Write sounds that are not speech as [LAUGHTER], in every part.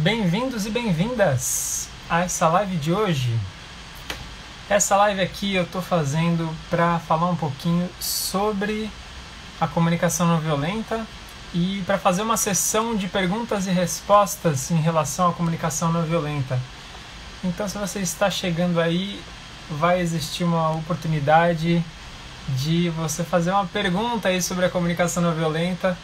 Bem-vindos e bem-vindas a essa live de hoje. Essa live aqui eu estou fazendo para falar um pouquinho sobre a comunicação não violenta e para fazer uma sessão de perguntas e respostas em relação à comunicação não violenta. Então, se você está chegando aí, vai existir uma oportunidade de você fazer uma pergunta aí sobre a comunicação não violenta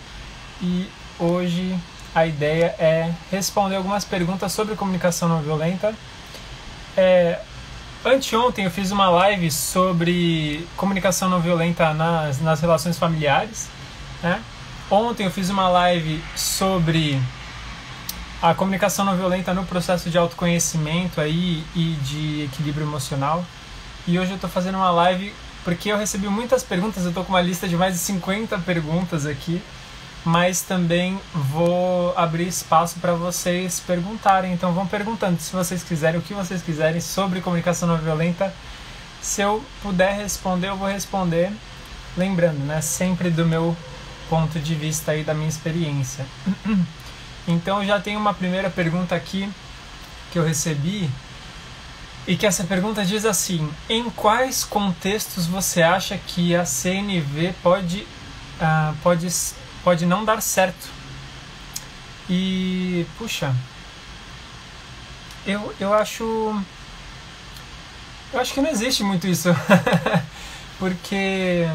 e hoje a ideia é responder algumas perguntas sobre comunicação não violenta. É, anteontem eu fiz uma live sobre comunicação não violenta nas, nas relações familiares. Né? Ontem eu fiz uma live sobre a comunicação não violenta no processo de autoconhecimento aí e de equilíbrio emocional. E hoje eu estou fazendo uma live porque eu recebi muitas perguntas, eu estou com uma lista de mais de 50 perguntas aqui mas também vou abrir espaço para vocês perguntarem. Então vão perguntando se vocês quiserem, o que vocês quiserem sobre comunicação não violenta. Se eu puder responder, eu vou responder. Lembrando, né, sempre do meu ponto de vista e da minha experiência. [CLEARS THROAT] Então já tem uma primeira pergunta aqui que eu recebi e que essa pergunta diz assim: em quais contextos você acha que a CNV pode, uh, pode pode não dar certo. E, puxa, eu, eu acho. Eu acho que não existe muito isso. [LAUGHS] Porque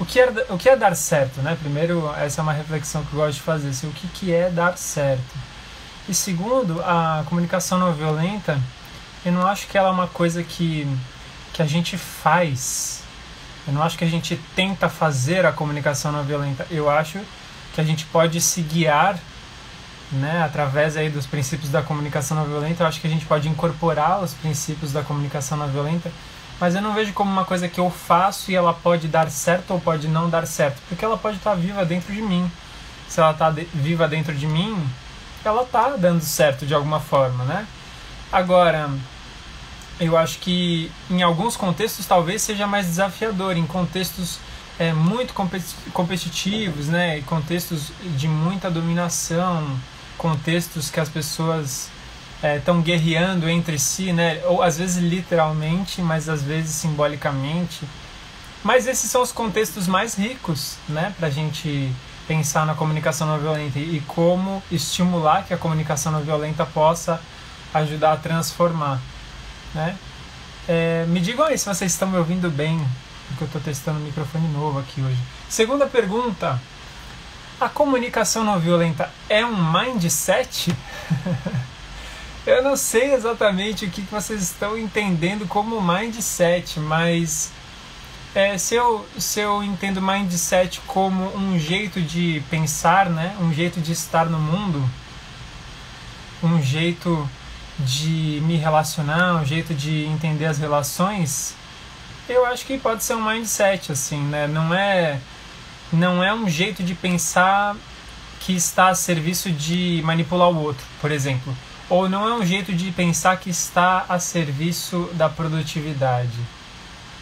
o que, é, o que é dar certo, né? Primeiro, essa é uma reflexão que eu gosto de fazer. Assim, o que, que é dar certo? E segundo, a comunicação não violenta, eu não acho que ela é uma coisa que, que a gente faz eu não acho que a gente tenta fazer a comunicação não violenta. Eu acho que a gente pode se guiar né, através aí dos princípios da comunicação não violenta. Eu acho que a gente pode incorporar os princípios da comunicação não violenta, mas eu não vejo como uma coisa que eu faço e ela pode dar certo ou pode não dar certo, porque ela pode estar viva dentro de mim. Se ela está de viva dentro de mim, ela está dando certo de alguma forma, né? Agora, eu acho que em alguns contextos talvez seja mais desafiador, em contextos é, muito competitivos, né, contextos de muita dominação, contextos que as pessoas estão é, guerreando entre si, né, ou às vezes literalmente, mas às vezes simbolicamente. Mas esses são os contextos mais ricos, né, para a gente pensar na comunicação não violenta e como estimular que a comunicação não violenta possa ajudar a transformar. Né? É, me digam aí se vocês estão me ouvindo bem, porque eu estou testando um microfone novo aqui hoje. Segunda pergunta: a comunicação não violenta é um mindset? [LAUGHS] eu não sei exatamente o que vocês estão entendendo como mindset, mas é, se, eu, se eu entendo mindset como um jeito de pensar, né, um jeito de estar no mundo, um jeito de me relacionar, um jeito de entender as relações, eu acho que pode ser um mindset assim, né? Não é não é um jeito de pensar que está a serviço de manipular o outro, por exemplo, ou não é um jeito de pensar que está a serviço da produtividade.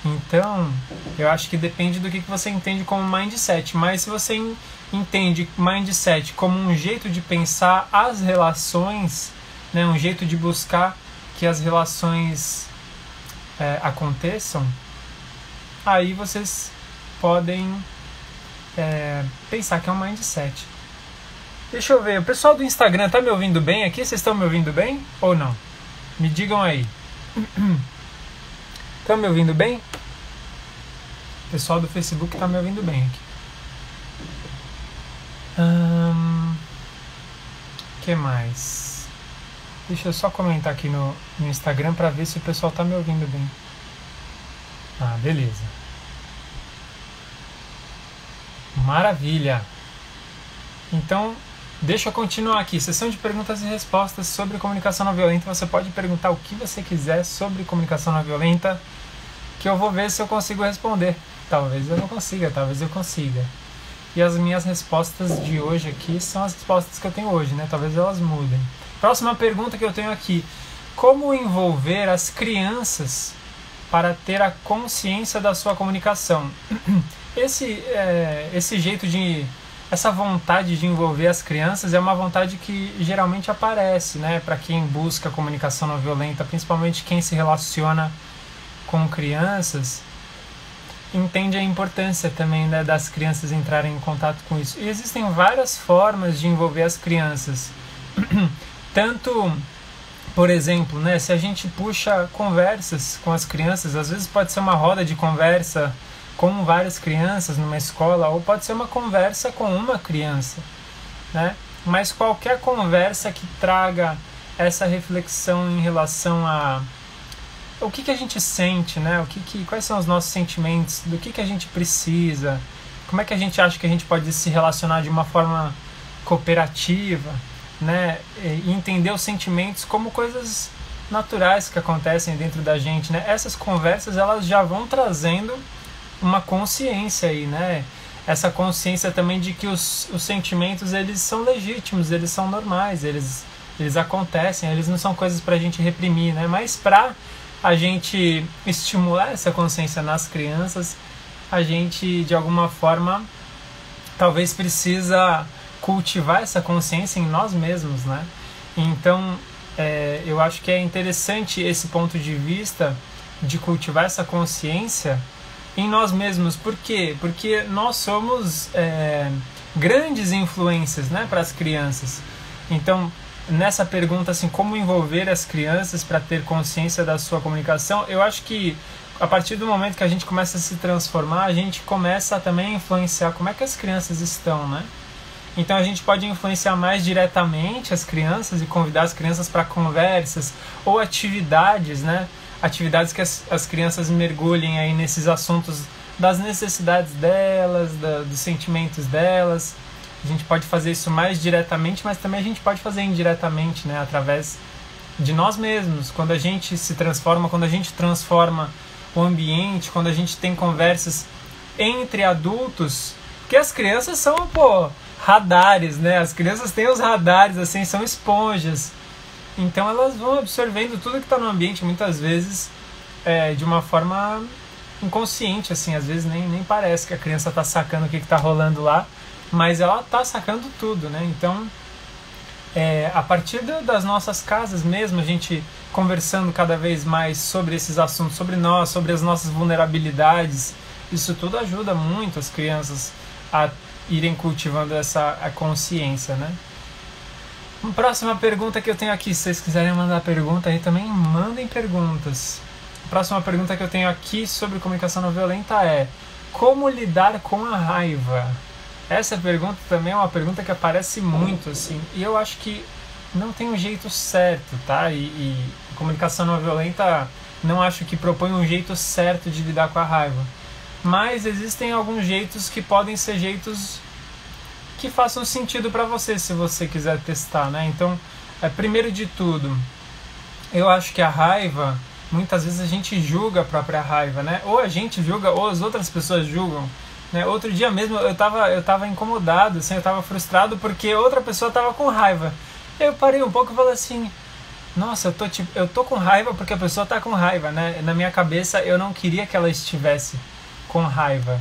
Então, eu acho que depende do que você entende como mindset. Mas se você entende mindset como um jeito de pensar as relações, né, um jeito de buscar que as relações é, aconteçam, aí vocês podem é, pensar que é um mindset. Deixa eu ver, o pessoal do Instagram tá me ouvindo bem aqui? Vocês estão me ouvindo bem ou não? Me digam aí. [CLEARS THROAT] Estão me ouvindo bem? O pessoal do Facebook tá me ouvindo bem aqui. Hum, que mais? Deixa eu só comentar aqui no, no Instagram para ver se o pessoal tá me ouvindo bem. Ah, beleza. Maravilha. Então, deixa eu continuar aqui. Sessão de perguntas e respostas sobre comunicação não violenta. Você pode perguntar o que você quiser sobre comunicação não violenta, que eu vou ver se eu consigo responder. Talvez eu não consiga, talvez eu consiga. E as minhas respostas de hoje aqui são as respostas que eu tenho hoje, né? Talvez elas mudem. Próxima pergunta que eu tenho aqui: como envolver as crianças para ter a consciência da sua comunicação? [CLEARS THROAT] Esse, é, esse jeito de, essa vontade de envolver as crianças é uma vontade que geralmente aparece, né, para quem busca comunicação não violenta, principalmente quem se relaciona com crianças, entende a importância também né, das crianças entrarem em contato com isso. E existem várias formas de envolver as crianças. [CLEARS THROAT] Tanto, por exemplo, né, se a gente puxa conversas com as crianças, às vezes pode ser uma roda de conversa com várias crianças numa escola, ou pode ser uma conversa com uma criança, né? Mas qualquer conversa que traga essa reflexão em relação a o que, que a gente sente, né? O que, que quais são os nossos sentimentos, do que, que a gente precisa, como é que a gente acha que a gente pode se relacionar de uma forma cooperativa, né? E entender os sentimentos como coisas naturais que acontecem dentro da gente, né? Essas conversas elas já vão trazendo uma consciência aí, né? Essa consciência também de que os, os sentimentos eles são legítimos, eles são normais, eles, eles acontecem, eles não são coisas para a gente reprimir, né? Mas para a gente estimular essa consciência nas crianças, a gente de alguma forma talvez precisa cultivar essa consciência em nós mesmos, né? Então é, eu acho que é interessante esse ponto de vista de cultivar essa consciência em nós mesmos. Por quê? Porque nós somos é, grandes influências né, para as crianças. Então, nessa pergunta, assim, como envolver as crianças para ter consciência da sua comunicação, eu acho que a partir do momento que a gente começa a se transformar, a gente começa também a influenciar como é que as crianças estão, né? Então a gente pode influenciar mais diretamente as crianças e convidar as crianças para conversas ou atividades, né? atividades que as, as crianças mergulhem aí nesses assuntos das necessidades delas, da, dos sentimentos delas. A gente pode fazer isso mais diretamente, mas também a gente pode fazer indiretamente, né, através de nós mesmos. Quando a gente se transforma, quando a gente transforma o ambiente, quando a gente tem conversas entre adultos, porque as crianças são, pô, radares, né? As crianças têm os radares, assim, são esponjas. Então elas vão absorvendo tudo que está no ambiente, muitas vezes é, de uma forma inconsciente, assim, às vezes nem, nem parece que a criança está sacando o que está rolando lá, mas ela está sacando tudo, né? Então, é, a partir das nossas casas mesmo, a gente conversando cada vez mais sobre esses assuntos, sobre nós, sobre as nossas vulnerabilidades, isso tudo ajuda muito as crianças a irem cultivando essa a consciência, né? Próxima pergunta que eu tenho aqui, se vocês quiserem mandar pergunta aí também, mandem perguntas. Próxima pergunta que eu tenho aqui sobre comunicação não violenta é: Como lidar com a raiva? Essa pergunta também é uma pergunta que aparece muito, assim, e eu acho que não tem um jeito certo, tá? E, e comunicação não violenta não acho que propõe um jeito certo de lidar com a raiva. Mas existem alguns jeitos que podem ser jeitos que façam sentido para você se você quiser testar, né? Então, é, primeiro de tudo, eu acho que a raiva, muitas vezes a gente julga a própria raiva, né? Ou a gente julga, ou as outras pessoas julgam. Né? Outro dia mesmo eu estava eu tava incomodado, assim, eu estava frustrado porque outra pessoa estava com raiva. Eu parei um pouco e falei assim, nossa, eu tô, tipo, eu tô com raiva porque a pessoa tá com raiva, né? Na minha cabeça eu não queria que ela estivesse com raiva.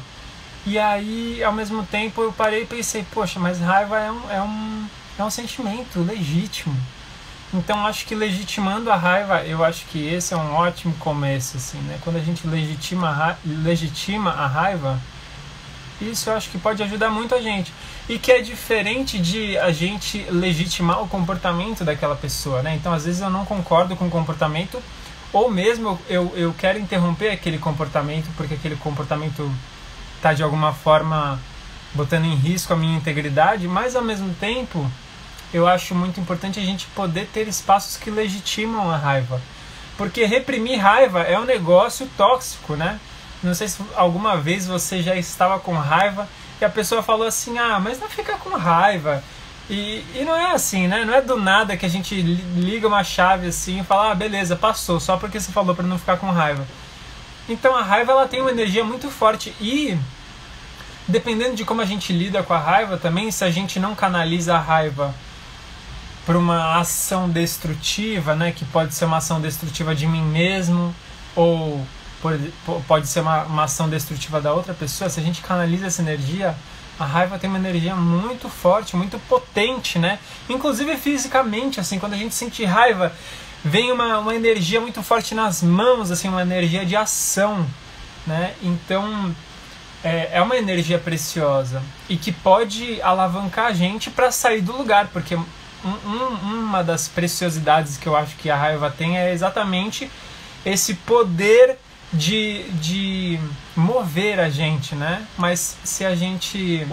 E aí, ao mesmo tempo, eu parei e pensei, poxa, mas raiva é um, é um, é um sentimento legítimo. Então, acho que legitimando a raiva, eu acho que esse é um ótimo começo, assim, né? Quando a gente legitima, legitima a raiva, isso eu acho que pode ajudar muito a gente. E que é diferente de a gente legitimar o comportamento daquela pessoa, né? Então, às vezes eu não concordo com o comportamento, ou mesmo eu, eu quero interromper aquele comportamento porque aquele comportamento está de alguma forma botando em risco a minha integridade, mas ao mesmo tempo eu acho muito importante a gente poder ter espaços que legitimam a raiva. Porque reprimir raiva é um negócio tóxico, né? Não sei se alguma vez você já estava com raiva e a pessoa falou assim: ah, mas não fica com raiva. E, e não é assim, né? Não é do nada que a gente liga uma chave assim e fala: ah, beleza, passou, só porque você falou para não ficar com raiva. Então a raiva ela tem uma energia muito forte e dependendo de como a gente lida com a raiva também, se a gente não canaliza a raiva para uma ação destrutiva, né, que pode ser uma ação destrutiva de mim mesmo ou pode ser uma, uma ação destrutiva da outra pessoa, se a gente canaliza essa energia, A raiva tem uma energia muito forte, muito potente, né? Inclusive fisicamente, assim, quando a gente sente raiva, vem uma, uma energia muito forte nas mãos, assim, uma energia de ação, né? Então, é, é uma energia preciosa e que pode alavancar a gente para sair do lugar, porque um, um, uma das preciosidades que eu acho que a raiva tem é exatamente esse poder de, de mover a gente, né? Mas se a gente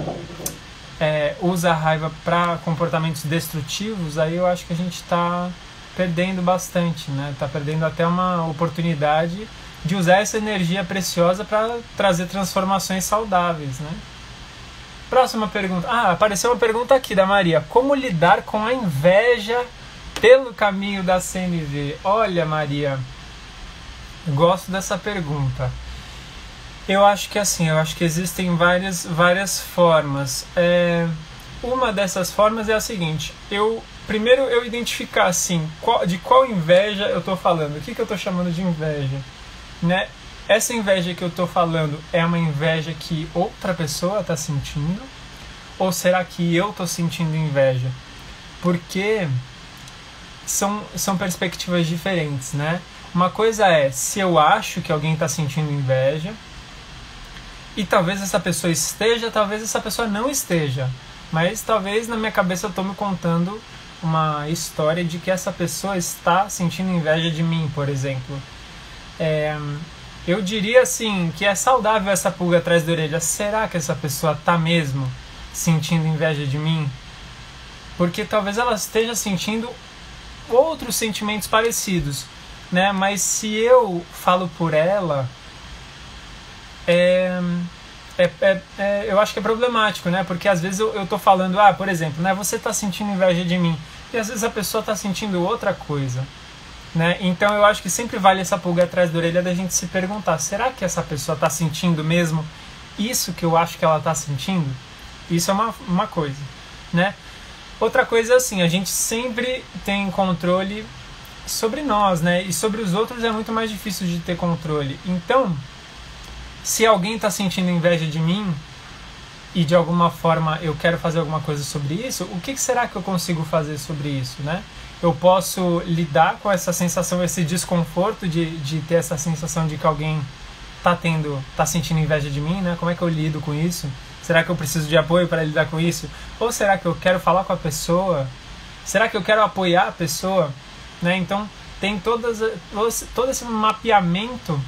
é, usa a raiva para comportamentos destrutivos, aí eu acho que a gente está perdendo bastante, né? Está perdendo até uma oportunidade de usar essa energia preciosa para trazer transformações saudáveis, né? Próxima pergunta. Ah, apareceu uma pergunta aqui da Maria. Como lidar com a inveja pelo caminho da CNV? Olha, Maria, Gosto dessa pergunta. Eu acho que assim, eu acho que existem várias, várias formas. É, uma dessas formas é a seguinte: eu primeiro eu identificar assim qual, de qual inveja eu estou falando. O que, que eu estou chamando de inveja, né? Essa inveja que eu estou falando é uma inveja que outra pessoa está sentindo? Ou será que eu estou sentindo inveja? Porque são, são perspectivas diferentes, né? Uma coisa é se eu acho que alguém está sentindo inveja, e talvez essa pessoa esteja, talvez essa pessoa não esteja. Mas talvez na minha cabeça eu estou me contando uma história de que essa pessoa está sentindo inveja de mim, por exemplo. É, eu diria assim que é saudável essa pulga atrás da orelha. Será que essa pessoa está mesmo sentindo inveja de mim? Porque talvez ela esteja sentindo outros sentimentos parecidos né? Mas se eu falo por ela, é, é, é, é, eu acho que é problemático, né? Porque às vezes eu, eu tô falando, ah, por exemplo, né? Você tá sentindo inveja de mim e às vezes a pessoa tá sentindo outra coisa, né? Então eu acho que sempre vale essa pulga atrás da orelha da gente se perguntar, será que essa pessoa tá sentindo mesmo isso que eu acho que ela tá sentindo? Isso é uma, uma coisa, né? Outra coisa é assim, a gente sempre tem controle sobre nós, né? E sobre os outros é muito mais difícil de ter controle. Então, se alguém está sentindo inveja de mim e de alguma forma eu quero fazer alguma coisa sobre isso, o que será que eu consigo fazer sobre isso, né? Eu posso lidar com essa sensação, esse desconforto de, de ter essa sensação de que alguém está tendo, tá sentindo inveja de mim, né? Como é que eu lido com isso? Será que eu preciso de apoio para lidar com isso? Ou será que eu quero falar com a pessoa? Será que eu quero apoiar a pessoa? Né? Então tem todas, todo esse mapeamento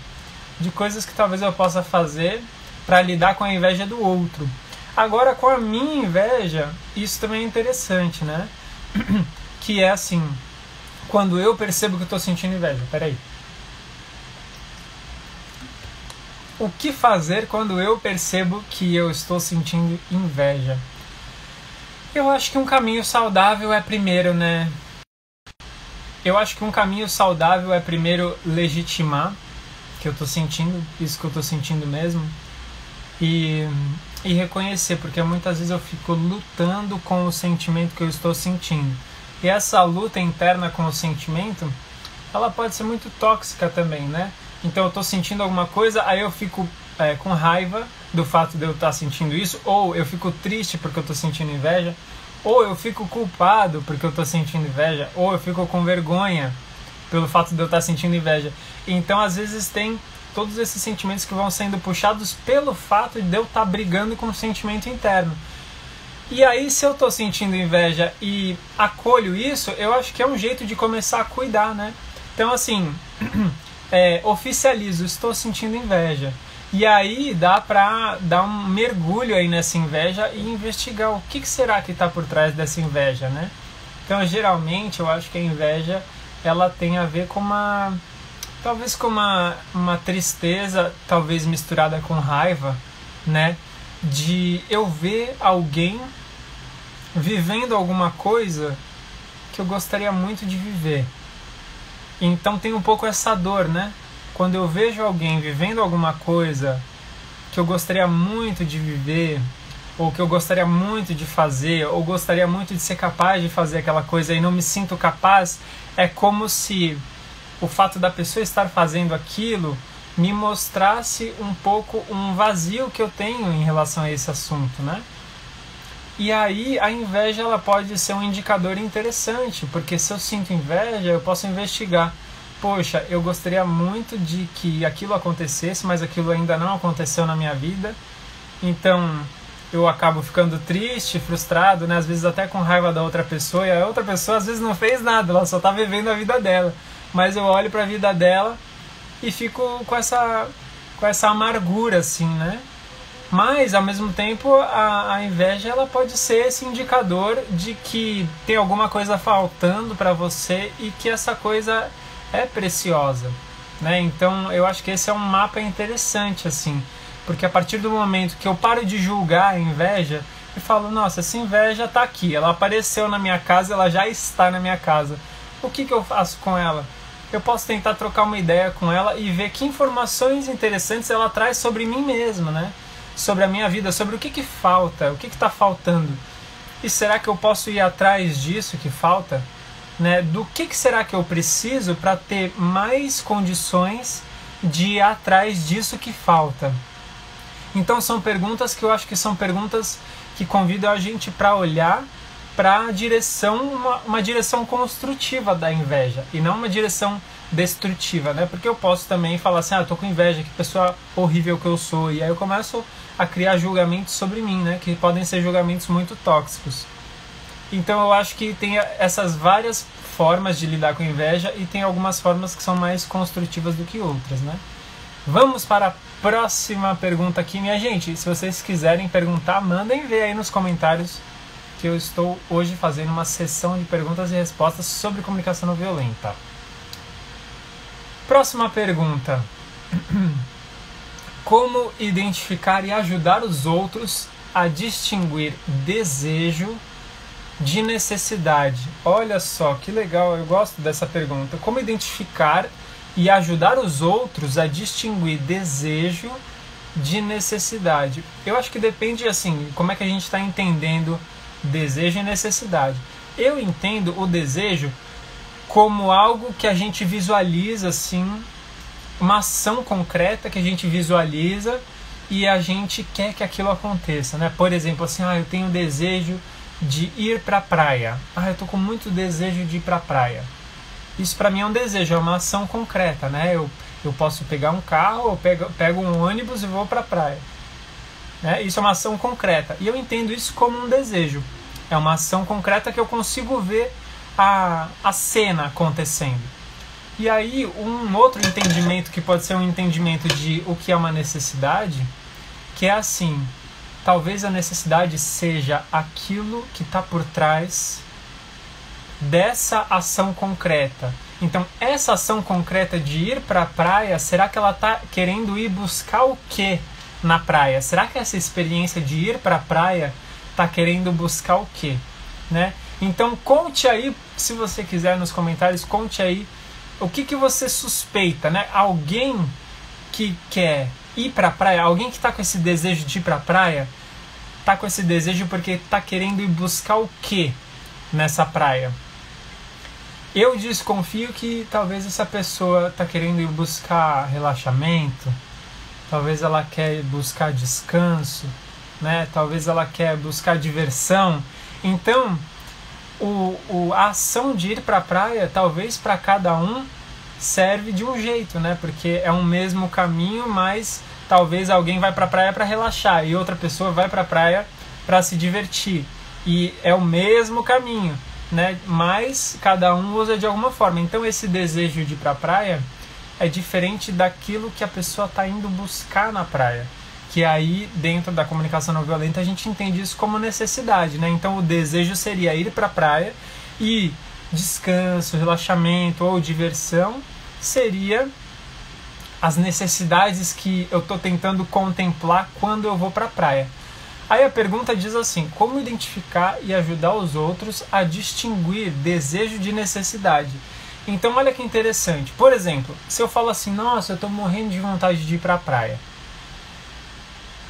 de coisas que talvez eu possa fazer para lidar com a inveja do outro. Agora, com a minha inveja, isso também é interessante, né? [CLEARS THROAT] que é assim, quando eu percebo que eu estou sentindo inveja. Peraí. O que fazer quando eu percebo que eu estou sentindo inveja? Eu acho que um caminho saudável é primeiro, né? Eu acho que um caminho saudável é primeiro legitimar que eu tô sentindo, isso que eu tô sentindo mesmo, e, e reconhecer, porque muitas vezes eu fico lutando com o sentimento que eu estou sentindo. E essa luta interna com o sentimento, ela pode ser muito tóxica também, né? Então eu tô sentindo alguma coisa, aí eu fico é, com raiva do fato de eu estar tá sentindo isso, ou eu fico triste porque eu tô sentindo inveja, ou eu fico culpado porque eu estou sentindo inveja, ou eu fico com vergonha pelo fato de eu estar tá sentindo inveja. Então, às vezes, tem todos esses sentimentos que vão sendo puxados pelo fato de eu estar tá brigando com o sentimento interno. E aí, se eu estou sentindo inveja e acolho isso, eu acho que é um jeito de começar a cuidar, né? Então, assim, [CLEARS THROAT] é, oficializo, estou sentindo inveja. E aí dá pra dar um mergulho aí nessa inveja e investigar o que, que será que está por trás dessa inveja, né? Então, geralmente, eu acho que a inveja ela tem a ver com uma talvez com uma, uma tristeza, talvez misturada com raiva, né? De eu ver alguém vivendo alguma coisa que eu gostaria muito de viver. Então tem um pouco essa dor, né? Quando eu vejo alguém vivendo alguma coisa que eu gostaria muito de viver, ou que eu gostaria muito de fazer, ou gostaria muito de ser capaz de fazer aquela coisa e não me sinto capaz, é como se o fato da pessoa estar fazendo aquilo me mostrasse um pouco um vazio que eu tenho em relação a esse assunto, né? E aí a inveja ela pode ser um indicador interessante, porque se eu sinto inveja, eu posso investigar. Poxa, eu gostaria muito de que aquilo acontecesse, mas aquilo ainda não aconteceu na minha vida. Então, eu acabo ficando triste, frustrado, né? Às vezes até com raiva da outra pessoa, e a outra pessoa às vezes não fez nada, ela só tá vivendo a vida dela. Mas eu olho para a vida dela e fico com essa com essa amargura assim, né? Mas ao mesmo tempo a, a inveja ela pode ser esse indicador de que tem alguma coisa faltando para você e que essa coisa é preciosa, né? Então eu acho que esse é um mapa interessante assim porque a partir do momento que eu paro de julgar a inveja e falo, nossa, essa inveja está aqui, ela apareceu na minha casa, ela já está na minha casa. O que, que eu faço com ela? Eu posso tentar trocar uma ideia com ela e ver que informações interessantes ela traz sobre mim mesmo, né? Sobre a minha vida, sobre o que, que falta, o que está faltando. E será que eu posso ir atrás disso que falta? Né? Do que, que será que eu preciso para ter mais condições de ir atrás disso que falta? Então são perguntas que eu acho que são perguntas que convidam a gente para olhar para a direção, uma, uma, direção construtiva da inveja e não uma direção destrutiva, né? Porque eu posso também falar assim, ah, tô com inveja, que pessoa horrível que eu sou, e aí eu começo a criar julgamentos sobre mim, né? Que podem ser julgamentos muito tóxicos. Então eu acho que tem essas várias formas de lidar com inveja e tem algumas formas que são mais construtivas do que outras, né? Vamos para a próxima pergunta aqui, minha gente. Se vocês quiserem perguntar, mandem ver aí nos comentários que eu estou hoje fazendo uma sessão de perguntas e respostas sobre comunicação não violenta. Próxima pergunta. [CLEARS THROAT] Como identificar e ajudar os outros a distinguir desejo de necessidade? Olha só que legal, eu gosto dessa pergunta. Como identificar e ajudar os outros a distinguir desejo de necessidade. Eu acho que depende assim, como é que a gente está entendendo desejo e necessidade. Eu entendo o desejo como algo que a gente visualiza assim, uma ação concreta que a gente visualiza e a gente quer que aquilo aconteça, né? Por exemplo, assim, ah, eu tenho desejo de ir para a praia. Ah, eu tô com muito desejo de ir para a praia. Isso para mim é um desejo, é uma ação concreta, né? Eu, eu posso pegar um carro, eu pego, pego um ônibus e vou para a praia. Né? Isso é uma ação concreta. E eu entendo isso como um desejo. É uma ação concreta que eu consigo ver a, a cena acontecendo. E aí, um outro entendimento que pode ser um entendimento de o que é uma necessidade, que é assim: talvez a necessidade seja aquilo que está por trás dessa ação concreta. Então, essa ação concreta de ir para a praia, será que ela está querendo ir buscar o que na praia? Será que essa experiência de ir para a praia está querendo buscar o que? Né? Então, conte aí, se você quiser nos comentários, conte aí o que, que você suspeita, né? Alguém que quer ir para a praia, alguém que está com esse desejo de ir para a praia, está com esse desejo porque está querendo ir buscar o que nessa praia? Eu desconfio que talvez essa pessoa está querendo ir buscar relaxamento, talvez ela quer buscar descanso, né? Talvez ela quer buscar diversão. Então, o, o, a ação de ir para a praia, talvez para cada um serve de um jeito, né? Porque é um mesmo caminho, mas talvez alguém vai para a praia para relaxar e outra pessoa vai para a praia para se divertir. E é o mesmo caminho né? Mas cada um usa de alguma forma. Então esse desejo de ir para a praia é diferente daquilo que a pessoa está indo buscar na praia. Que aí, dentro da comunicação não violenta, a gente entende isso como necessidade, né? Então o desejo seria ir para a praia e descanso, relaxamento ou diversão seria as necessidades que eu estou tentando contemplar quando eu vou para a praia. Aí a pergunta diz assim: como identificar e ajudar os outros a distinguir desejo de necessidade? Então, olha que interessante. Por exemplo, se eu falo assim: nossa, eu estou morrendo de vontade de ir para a praia.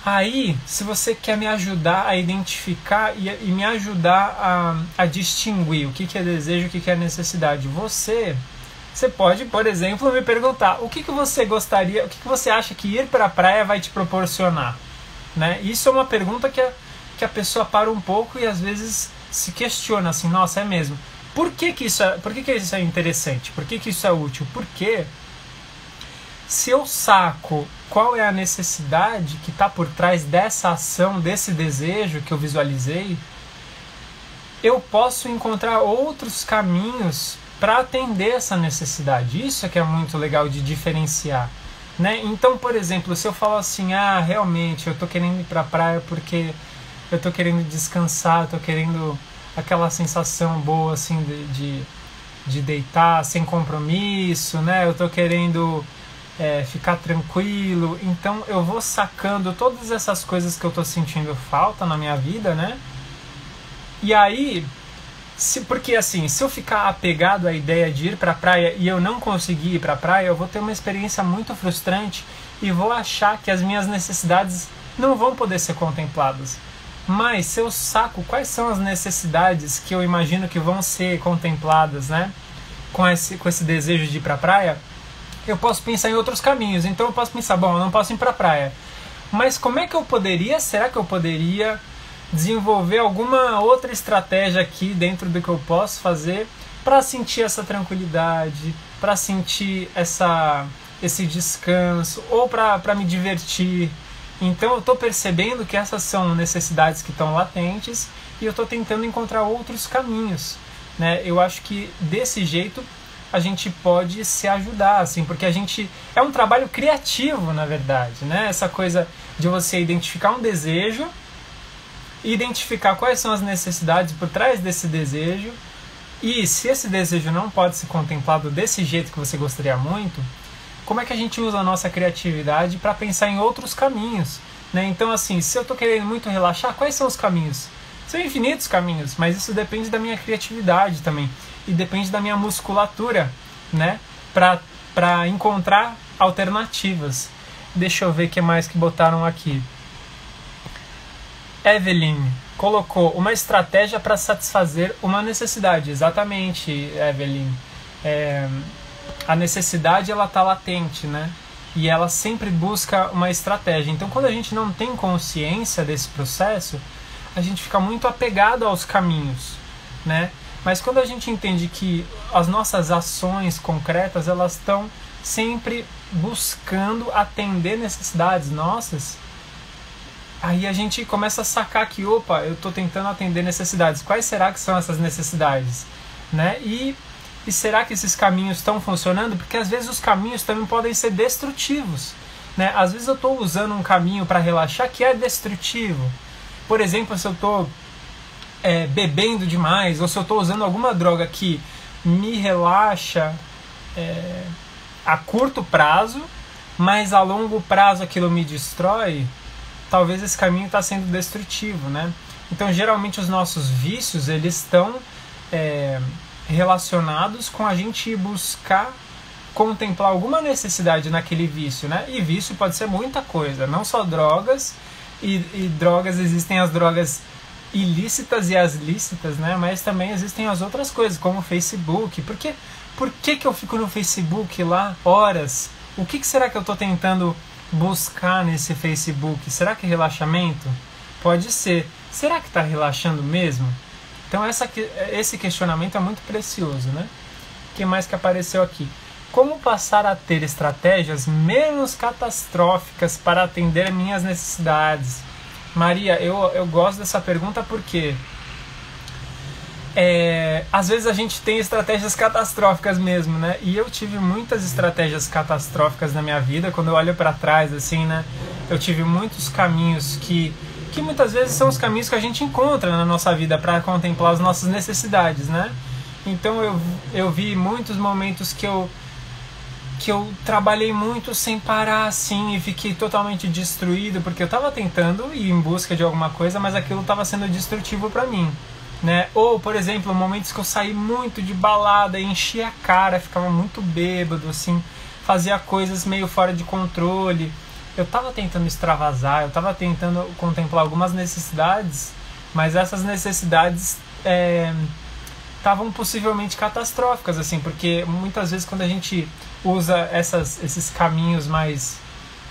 Aí, se você quer me ajudar a identificar e, e me ajudar a, a, distinguir o que, que é desejo e o que, que é necessidade, você você pode, por exemplo, me perguntar o que, que você gostaria, o que, que você acha que ir para a praia vai te proporcionar? Né? Isso é uma pergunta que, que a pessoa para um pouco e às vezes se questiona assim, nossa, é mesmo. Por que, que isso é, por que, que isso é interessante? Por que, que isso é útil? Porque se eu saco qual é a necessidade que está por trás dessa ação, desse desejo que eu visualizei, eu posso encontrar outros caminhos para atender essa necessidade. Isso é que é muito legal de diferenciar. Né? Então, por exemplo, se eu falo assim, ah, realmente eu estou querendo ir para a praia porque eu estou querendo descansar, estou querendo aquela sensação boa assim de, de, de, deitar sem compromisso, né? Eu estou querendo é, ficar tranquilo. Então eu vou sacando todas essas coisas que eu estou sentindo falta na minha vida, né? E aí, se, porque assim, se eu ficar apegado à ideia de ir para a praia e eu não conseguir ir para a praia, eu vou ter uma experiência muito frustrante e vou achar que as minhas necessidades não vão poder ser contempladas. Mas se eu saco quais são as necessidades que eu imagino que vão ser contempladas, né? Com esse, com esse desejo de ir para a praia, eu posso pensar em outros caminhos. Então eu posso pensar, bom, eu não posso ir para a praia. Mas como é que eu poderia, será que eu poderia desenvolver alguma outra estratégia aqui dentro do que eu posso fazer para sentir essa tranquilidade, para sentir essa, esse descanso ou para me divertir, então eu estou percebendo que essas são necessidades que estão latentes e eu estou tentando encontrar outros caminhos. Né? Eu acho que desse jeito a gente pode se ajudar, assim, porque a gente é um trabalho criativo, na verdade, né? Essa coisa de você identificar um desejo, identificar quais são as necessidades por trás desse desejo e se esse desejo não pode ser contemplado desse jeito que você gostaria muito, como é que a gente usa a nossa criatividade para pensar em outros caminhos. Né? Então, assim, se eu estou querendo muito relaxar, quais são os caminhos? São infinitos caminhos, mas isso depende da minha criatividade também. E depende da minha musculatura, né? Para encontrar alternativas. Deixa eu ver o que mais que botaram aqui. Evelyn colocou uma estratégia para satisfazer uma necessidade. Exatamente, Evelyn. É, a necessidade ela está latente, né? E ela sempre busca uma estratégia. Então, quando a gente não tem consciência desse processo, a gente fica muito apegado aos caminhos, né? Mas quando a gente entende que as nossas ações concretas elas estão sempre buscando atender necessidades nossas, aí a gente começa a sacar que, opa, eu estou tentando atender necessidades. Quais será que são essas necessidades, né? E e será que esses caminhos estão funcionando? Porque às vezes os caminhos também podem ser destrutivos. Né? Às vezes eu estou usando um caminho para relaxar que é destrutivo. Por exemplo, se eu estou é, bebendo demais, ou se eu estou usando alguma droga que me relaxa é, a curto prazo, mas a longo prazo aquilo me destrói, talvez esse caminho está sendo destrutivo. Né? Então, geralmente, os nossos vícios eles estão. É, relacionados com a gente buscar contemplar alguma necessidade naquele vício, né? E vício pode ser muita coisa, não só drogas, e, e, drogas existem as drogas ilícitas e as lícitas, né? Mas também existem as outras coisas, como o Facebook. Porque, por que, que eu fico no Facebook lá horas? O que, que será que eu estou tentando buscar nesse Facebook? Será que é relaxamento? Pode ser. Será que está relaxando mesmo? Então essa, esse questionamento é muito precioso, né? O que mais que apareceu aqui? Como passar a ter estratégias menos catastróficas para atender minhas necessidades? Maria, eu, eu gosto dessa pergunta porque é, às vezes a gente tem estratégias catastróficas mesmo, né? E eu tive muitas estratégias catastróficas na minha vida. Quando eu olho para trás, assim, né? Eu tive muitos caminhos que que muitas vezes são os caminhos que a gente encontra na nossa vida para contemplar as nossas necessidades, né? Então eu, eu vi muitos momentos que eu que eu trabalhei muito sem parar assim e fiquei totalmente destruído porque eu estava tentando ir em busca de alguma coisa, mas aquilo estava sendo destrutivo para mim, né? Ou, por exemplo, momentos que eu saí muito de balada, enchia a cara, ficava muito bêbado assim, fazia coisas meio fora de controle eu estava tentando extravasar, eu estava tentando contemplar algumas necessidades, mas essas necessidades estavam é, possivelmente catastróficas, assim, porque muitas vezes quando a gente usa essas, esses caminhos mais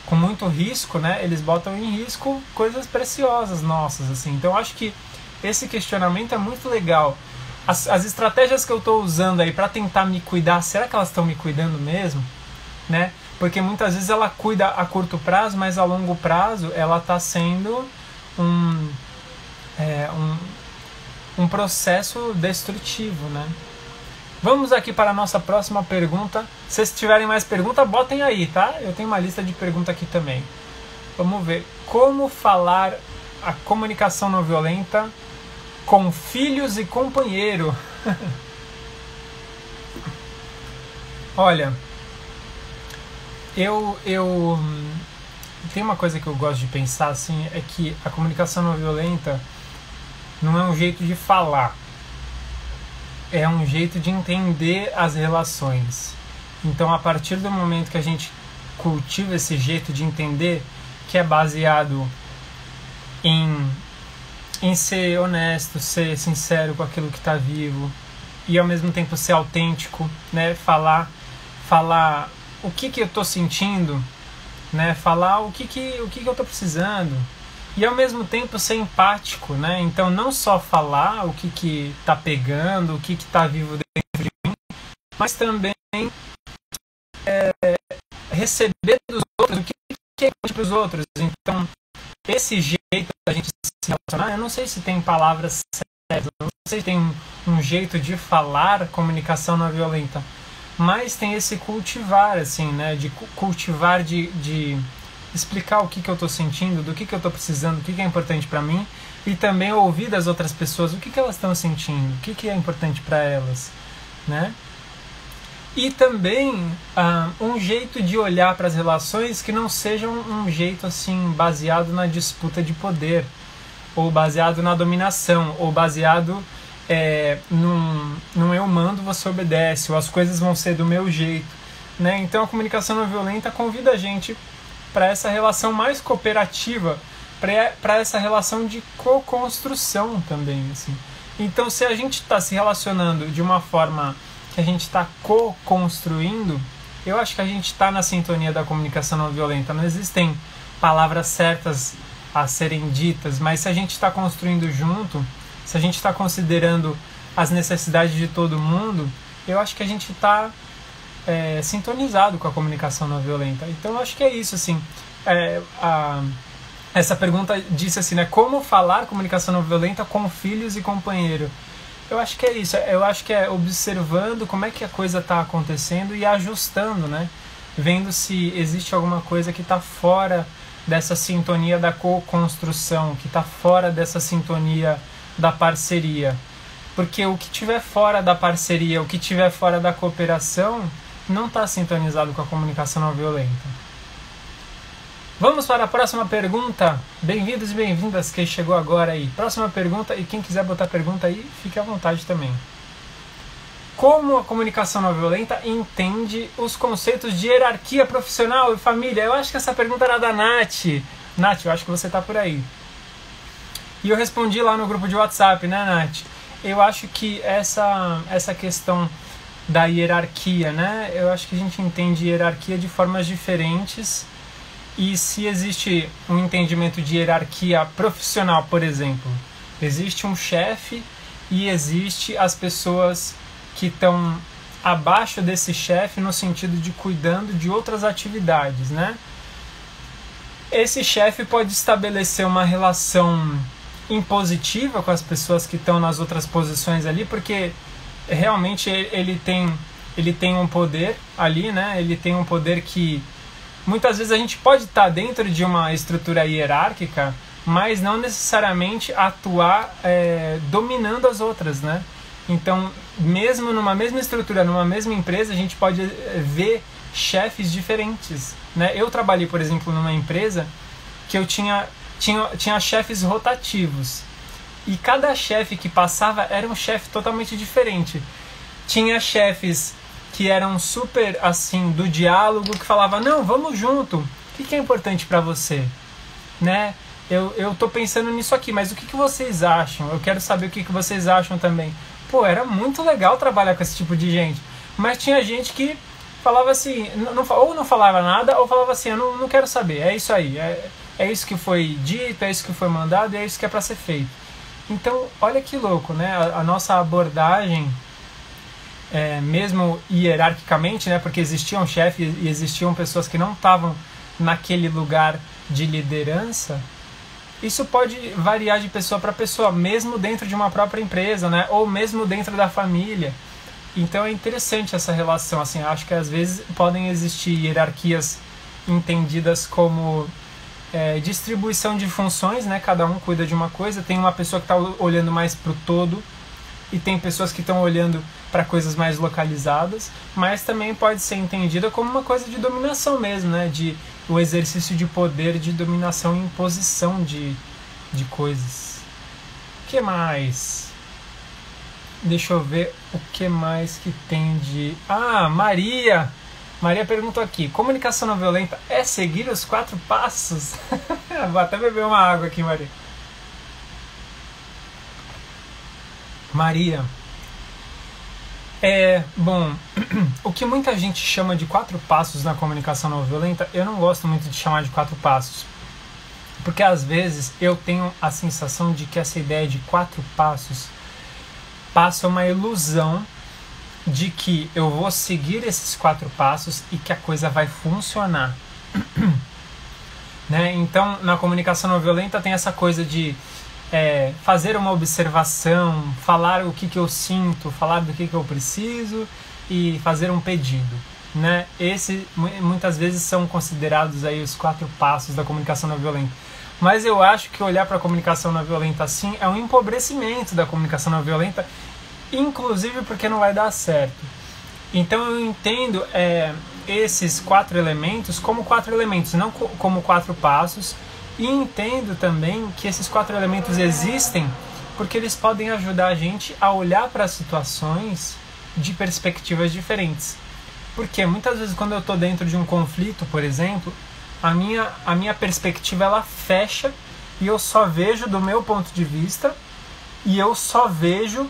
com muito risco, né, eles botam em risco coisas preciosas nossas, assim. Então, acho que esse questionamento é muito legal. As, as estratégias que eu estou usando aí para tentar me cuidar, será que elas estão me cuidando mesmo? Né? Porque muitas vezes ela cuida a curto prazo, mas a longo prazo ela está sendo um, é, um, um processo destrutivo, né? Vamos aqui para a nossa próxima pergunta. Se vocês tiverem mais perguntas, botem aí, tá? Eu tenho uma lista de perguntas aqui também. Vamos ver. Como falar a comunicação não violenta com filhos e companheiro? [LAUGHS] Olha, eu, eu tem uma coisa que eu gosto de pensar assim é que a comunicação não violenta não é um jeito de falar, é um jeito de entender as relações. Então, a partir do momento que a gente cultiva esse jeito de entender, que é baseado em, em ser honesto, ser sincero com aquilo que está vivo e ao mesmo tempo ser autêntico, né? Falar, falar o que que eu estou sentindo, né? Falar o que que o que que eu estou precisando e ao mesmo tempo ser empático, né? Então não só falar o que que tá pegando, o que que tá vivo dentro de mim, mas também é, receber dos outros o que, que é para os outros. Então esse jeito da gente se relacionar, eu não sei se tem palavras certas, não sei se tem um, jeito de falar comunicação não violenta, mas tem esse cultivar, assim, né? De cultivar, de, de explicar o que, que eu estou sentindo, do que, que eu estou precisando, o que, que é importante para mim e também ouvir das outras pessoas o que, que elas estão sentindo, o que, que é importante para elas, né? E também uh, um jeito de olhar para as relações que não seja um jeito assim baseado na disputa de poder, ou baseado na dominação, ou baseado é, num, num eu mando, você obedece, ou as coisas vão ser do meu jeito. Né? Então a comunicação não violenta convida a gente para essa relação mais cooperativa, para essa relação de co-construção também. Assim. Então, se a gente está se relacionando de uma forma que a gente está co-construindo, eu acho que a gente está na sintonia da comunicação não violenta. Não existem palavras certas a serem ditas, mas se a gente está construindo junto, se a gente está considerando as necessidades de todo mundo, eu acho que a gente está é, sintonizado com a comunicação não violenta. Então, eu acho que é isso, assim. É, a, essa pergunta disse assim, né? Como falar comunicação não violenta com filhos e companheiro? Eu acho que é isso. Eu acho que é observando como é que a coisa está acontecendo e ajustando, né? Vendo se existe alguma coisa que está fora dessa sintonia da co-construção, que está fora dessa sintonia da parceria. Porque o que tiver fora da parceria, o que tiver fora da cooperação, não está sintonizado com a comunicação não violenta. Vamos para a próxima pergunta. Bem-vindos e bem-vindas quem chegou agora aí. Próxima pergunta e quem quiser botar pergunta aí, fique à vontade também. Como a comunicação não violenta entende os conceitos de hierarquia profissional e família? Eu acho que essa pergunta era da Nath. Nath, eu acho que você está por aí. E eu respondi lá no grupo de WhatsApp, né, Nath? Eu acho que essa, essa questão da hierarquia, né? Eu acho que a gente entende hierarquia de formas diferentes e se existe um entendimento de hierarquia profissional, por exemplo, existe um chefe e existe as pessoas que estão abaixo desse chefe no sentido de cuidando de outras atividades, né? Esse chefe pode estabelecer uma relação impositiva com as pessoas que estão nas outras posições ali, porque realmente ele tem ele tem um poder ali, né? Ele tem um poder que muitas vezes a gente pode estar dentro de uma estrutura hierárquica, mas não necessariamente atuar é, dominando as outras, né? Então, mesmo numa mesma estrutura, numa mesma empresa, a gente pode é, ver chefes diferentes, né? Eu trabalhei, por exemplo, numa empresa que eu tinha tinha, tinha chefes rotativos. E cada chefe que passava era um chefe totalmente diferente. Tinha chefes que eram super assim do diálogo que falava não vamos junto. O que, que é importante para você? Né? Eu, eu tô pensando nisso aqui mas o que, que vocês acham? Eu quero saber o que, que vocês acham também pô era muito legal trabalhar com esse tipo de gente mas tinha gente que falava assim, não, ou não falava nada, ou falava assim, eu não, não quero saber, é isso aí, é, é isso que foi dito, é isso que foi mandado, é isso que é para ser feito. Então, olha que louco, né? A, a nossa abordagem, é, mesmo hierarquicamente, né? Porque existiam chefes e existiam pessoas que não estavam naquele lugar de liderança, isso pode variar de pessoa para pessoa, mesmo dentro de uma própria empresa, né? Ou mesmo dentro da família. Então é interessante essa relação, assim, acho que às vezes podem existir hierarquias entendidas como é, distribuição de funções, né? Cada um cuida de uma coisa. Tem uma pessoa que está olhando mais para o todo e tem pessoas que estão olhando para coisas mais localizadas, mas também pode ser entendida como uma coisa de dominação mesmo, né? De o exercício de poder, de dominação e imposição de, de coisas. O que mais? Deixa eu ver o que mais que tem de. Ah, Maria! Maria perguntou aqui: comunicação não violenta é seguir os quatro passos? [LAUGHS] Vou até beber uma água aqui, Maria. Maria, é, bom, [CLEARS THROAT] o que muita gente chama de quatro passos na comunicação não violenta, eu não gosto muito de chamar de quatro passos. Porque às vezes eu tenho a sensação de que essa ideia de quatro passos passa uma ilusão de que eu vou seguir esses quatro passos e que a coisa vai funcionar. [CLEARS THROAT] né? Então, na comunicação não violenta tem essa coisa de é, fazer uma observação, falar o que, que eu sinto, falar do que, que eu preciso e fazer um pedido. Né? Esse muitas vezes são considerados aí os quatro passos da comunicação não violenta. Mas eu acho que olhar para a comunicação não violenta assim é um empobrecimento da comunicação não violenta, inclusive porque não vai dar certo. Então eu entendo é, esses quatro elementos como quatro elementos, não como quatro passos e entendo também que esses quatro elementos existem porque eles podem ajudar a gente a olhar para situações de perspectivas diferentes. Porque muitas vezes quando eu estou dentro de um conflito, por exemplo, a minha, a minha perspectiva ela fecha e eu só vejo do meu ponto de vista e eu só vejo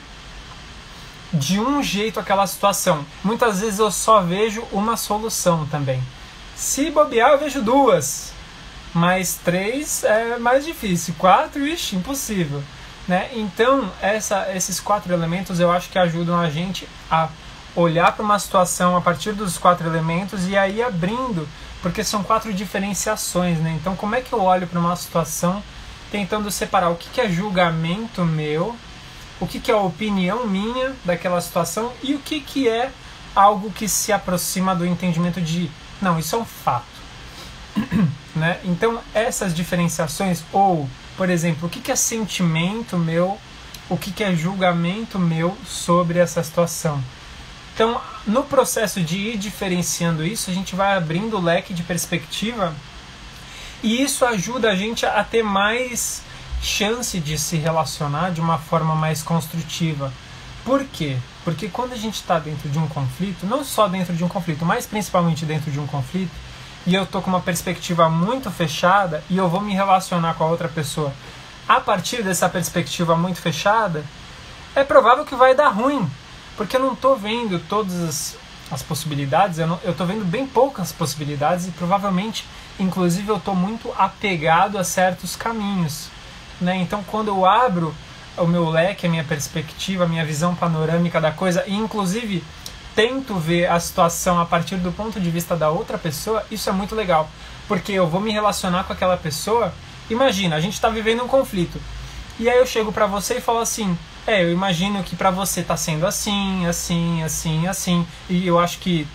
de um jeito aquela situação. Muitas vezes eu só vejo uma solução também. Se bobear, eu vejo duas mais três é mais difícil, quatro, ixi, impossível. Né? Então, essa, esses quatro elementos eu acho que ajudam a gente a olhar para uma situação a partir dos quatro elementos e aí abrindo, porque são quatro diferenciações. Né? Então, como é que eu olho para uma situação tentando separar o que, que é julgamento meu, o que, que é opinião minha daquela situação e o que, que é algo que se aproxima do entendimento de não, isso é um fato. [CLEARS THROAT] Né? Então, essas diferenciações, ou, por exemplo, o que é sentimento meu, o que é julgamento meu sobre essa situação. Então, no processo de ir diferenciando isso, a gente vai abrindo o leque de perspectiva e isso ajuda a gente a ter mais chance de se relacionar de uma forma mais construtiva. Por quê? Porque quando a gente está dentro de um conflito, não só dentro de um conflito, mas principalmente dentro de um conflito, e eu tô com uma perspectiva muito fechada e eu vou me relacionar com a outra pessoa a partir dessa perspectiva muito fechada, é provável que vai dar ruim, porque eu não estou vendo todas as, as possibilidades, eu, não, eu tô vendo bem poucas possibilidades e provavelmente, inclusive, eu estou muito apegado a certos caminhos. Né? Então, quando eu abro o meu leque, a minha perspectiva, a minha visão panorâmica da coisa, e inclusive tento ver a situação a partir do ponto de vista da outra pessoa, isso é muito legal. Porque eu vou me relacionar com aquela pessoa. Imagina, a gente está vivendo um conflito. E aí eu chego para você e falo assim: É, eu imagino que para você tá sendo assim, assim, assim, assim. E eu acho que,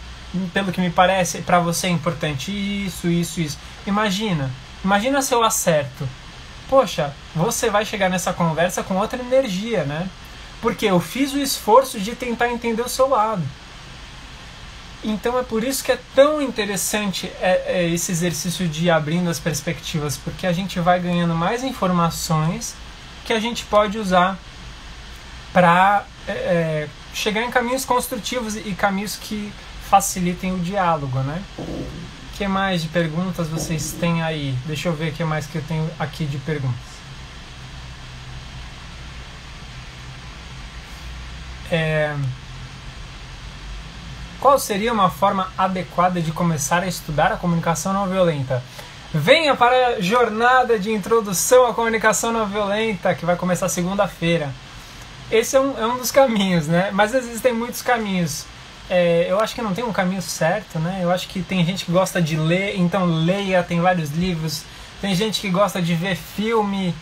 pelo que me parece, para você é importante isso, isso, isso. Imagina, imagina se eu acerto. Poxa, você vai chegar nessa conversa com outra energia, né? Porque eu fiz o esforço de tentar entender o seu lado. Então é por isso que é tão interessante é, é esse exercício de abrindo as perspectivas, porque a gente vai ganhando mais informações que a gente pode usar para é, é, chegar em caminhos construtivos e caminhos que facilitem o diálogo, né? O que mais de perguntas vocês têm aí? Deixa eu ver o que mais que eu tenho aqui de perguntas. É qual seria uma forma adequada de começar a estudar a comunicação não violenta? Venha para a jornada de introdução à comunicação não violenta, que vai começar segunda-feira. Esse é um, é um dos caminhos, né? Mas existem muitos caminhos. É, eu acho que não tem um caminho certo, né? Eu acho que tem gente que gosta de ler, então leia, tem vários livros. Tem gente que gosta de ver filme.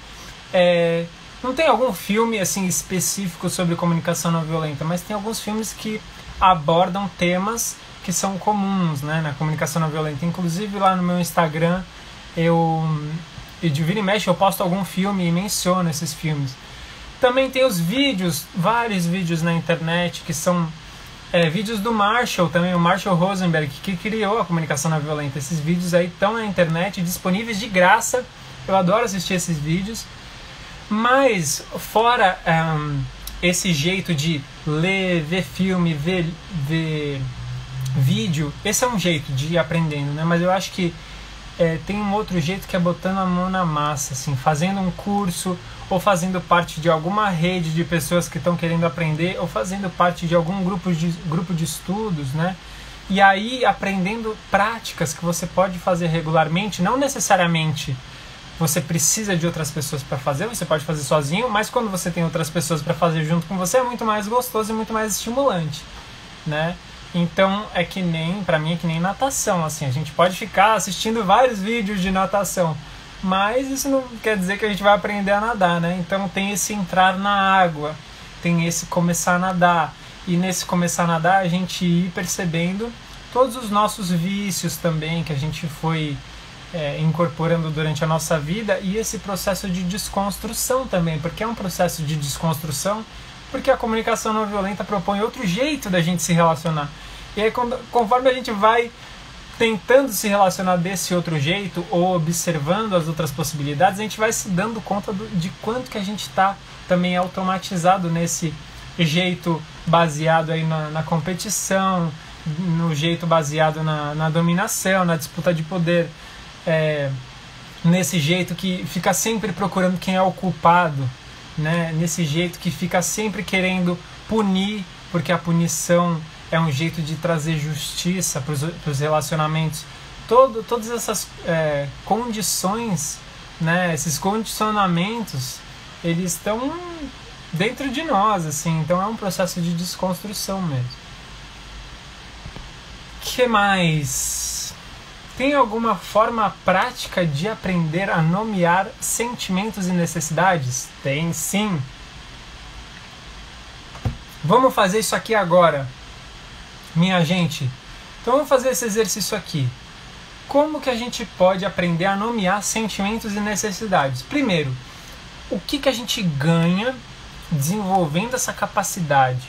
É, não tem algum filme assim específico sobre comunicação não violenta, mas tem alguns filmes que abordam temas que são comuns né, na comunicação não violenta. Inclusive lá no meu Instagram eu, eu de vira e mexe eu posto algum filme e menciono esses filmes. Também tem os vídeos, vários vídeos na internet que são é, vídeos do Marshall, também o Marshall Rosenberg, que criou a comunicação não violenta. Esses vídeos aí estão na internet, disponíveis de graça. Eu adoro assistir esses vídeos. Mas, fora um, esse jeito de ler, ver filme, ver, ver vídeo, esse é um jeito de ir aprendendo, né? Mas eu acho que é, tem um outro jeito que é botando a mão na massa, assim, fazendo um curso ou fazendo parte de alguma rede de pessoas que estão querendo aprender ou fazendo parte de algum grupo de, grupo de estudos, né? E aí aprendendo práticas que você pode fazer regularmente, não necessariamente você precisa de outras pessoas para fazer, você pode fazer sozinho, mas quando você tem outras pessoas para fazer junto com você é muito mais gostoso e muito mais estimulante, né? Então é que nem, para mim é que nem natação, assim, a gente pode ficar assistindo vários vídeos de natação, mas isso não quer dizer que a gente vai aprender a nadar, né? Então tem esse entrar na água, tem esse começar a nadar, e nesse começar a nadar a gente ir percebendo todos os nossos vícios também que a gente foi é, incorporando durante a nossa vida e esse processo de desconstrução também, porque é um processo de desconstrução porque a comunicação não violenta propõe outro jeito da gente se relacionar. E aí, quando, conforme a gente vai tentando se relacionar desse outro jeito ou observando as outras possibilidades, a gente vai se dando conta do, de quanto que a gente está também automatizado nesse jeito baseado aí na, na competição, no jeito baseado na, na, dominação, na disputa de poder, é, nesse jeito que fica sempre procurando quem é o culpado, né, nesse jeito que fica sempre querendo punir, porque a punição é um jeito de trazer justiça para os relacionamentos. Todo, todas essas é, condições, né, esses condicionamentos, eles estão dentro de nós, assim, então é um processo de desconstrução mesmo. que mais? Tem alguma forma prática de aprender a nomear sentimentos e necessidades? Tem sim. Vamos fazer isso aqui agora, minha gente. Então vamos fazer esse exercício aqui. Como que a gente pode aprender a nomear sentimentos e necessidades? Primeiro, o que, que a gente ganha desenvolvendo essa capacidade?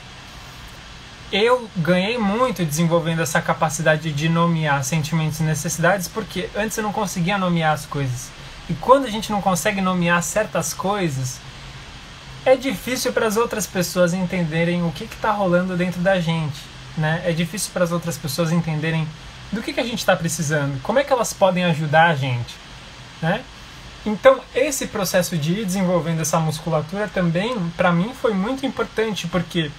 Eu ganhei muito desenvolvendo essa capacidade de nomear sentimentos e necessidades, porque antes eu não conseguia nomear as coisas. E quando a gente não consegue nomear certas coisas, é difícil para as outras pessoas entenderem o que está rolando dentro da gente. Né? É difícil para as outras pessoas entenderem do que, que a gente está precisando, como é que elas podem ajudar a gente. Né? Então, esse processo de ir desenvolvendo essa musculatura também, para mim, foi muito importante, porque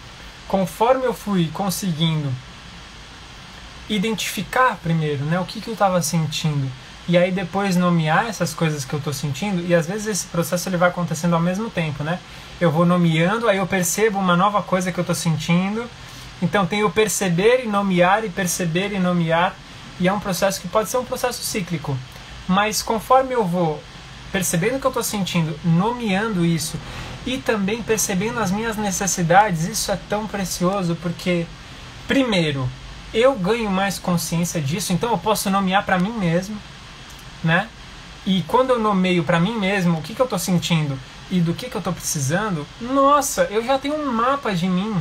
conforme eu fui conseguindo identificar primeiro, né, o que, que eu estava sentindo, e aí depois nomear essas coisas que eu estou sentindo, e às vezes esse processo ele vai acontecendo ao mesmo tempo, né? Eu vou nomeando, aí eu percebo uma nova coisa que eu estou sentindo, então tem o perceber e nomear, e perceber e nomear, e é um processo que pode ser um processo cíclico, mas conforme eu vou percebendo o que eu estou sentindo, nomeando isso e também percebendo as minhas necessidades, isso é tão precioso porque, primeiro, eu ganho mais consciência disso, então eu posso nomear para mim mesmo, né? E quando eu nomeio para mim mesmo o que, que eu estou sentindo e do que, que eu estou precisando, nossa, eu já tenho um mapa de mim.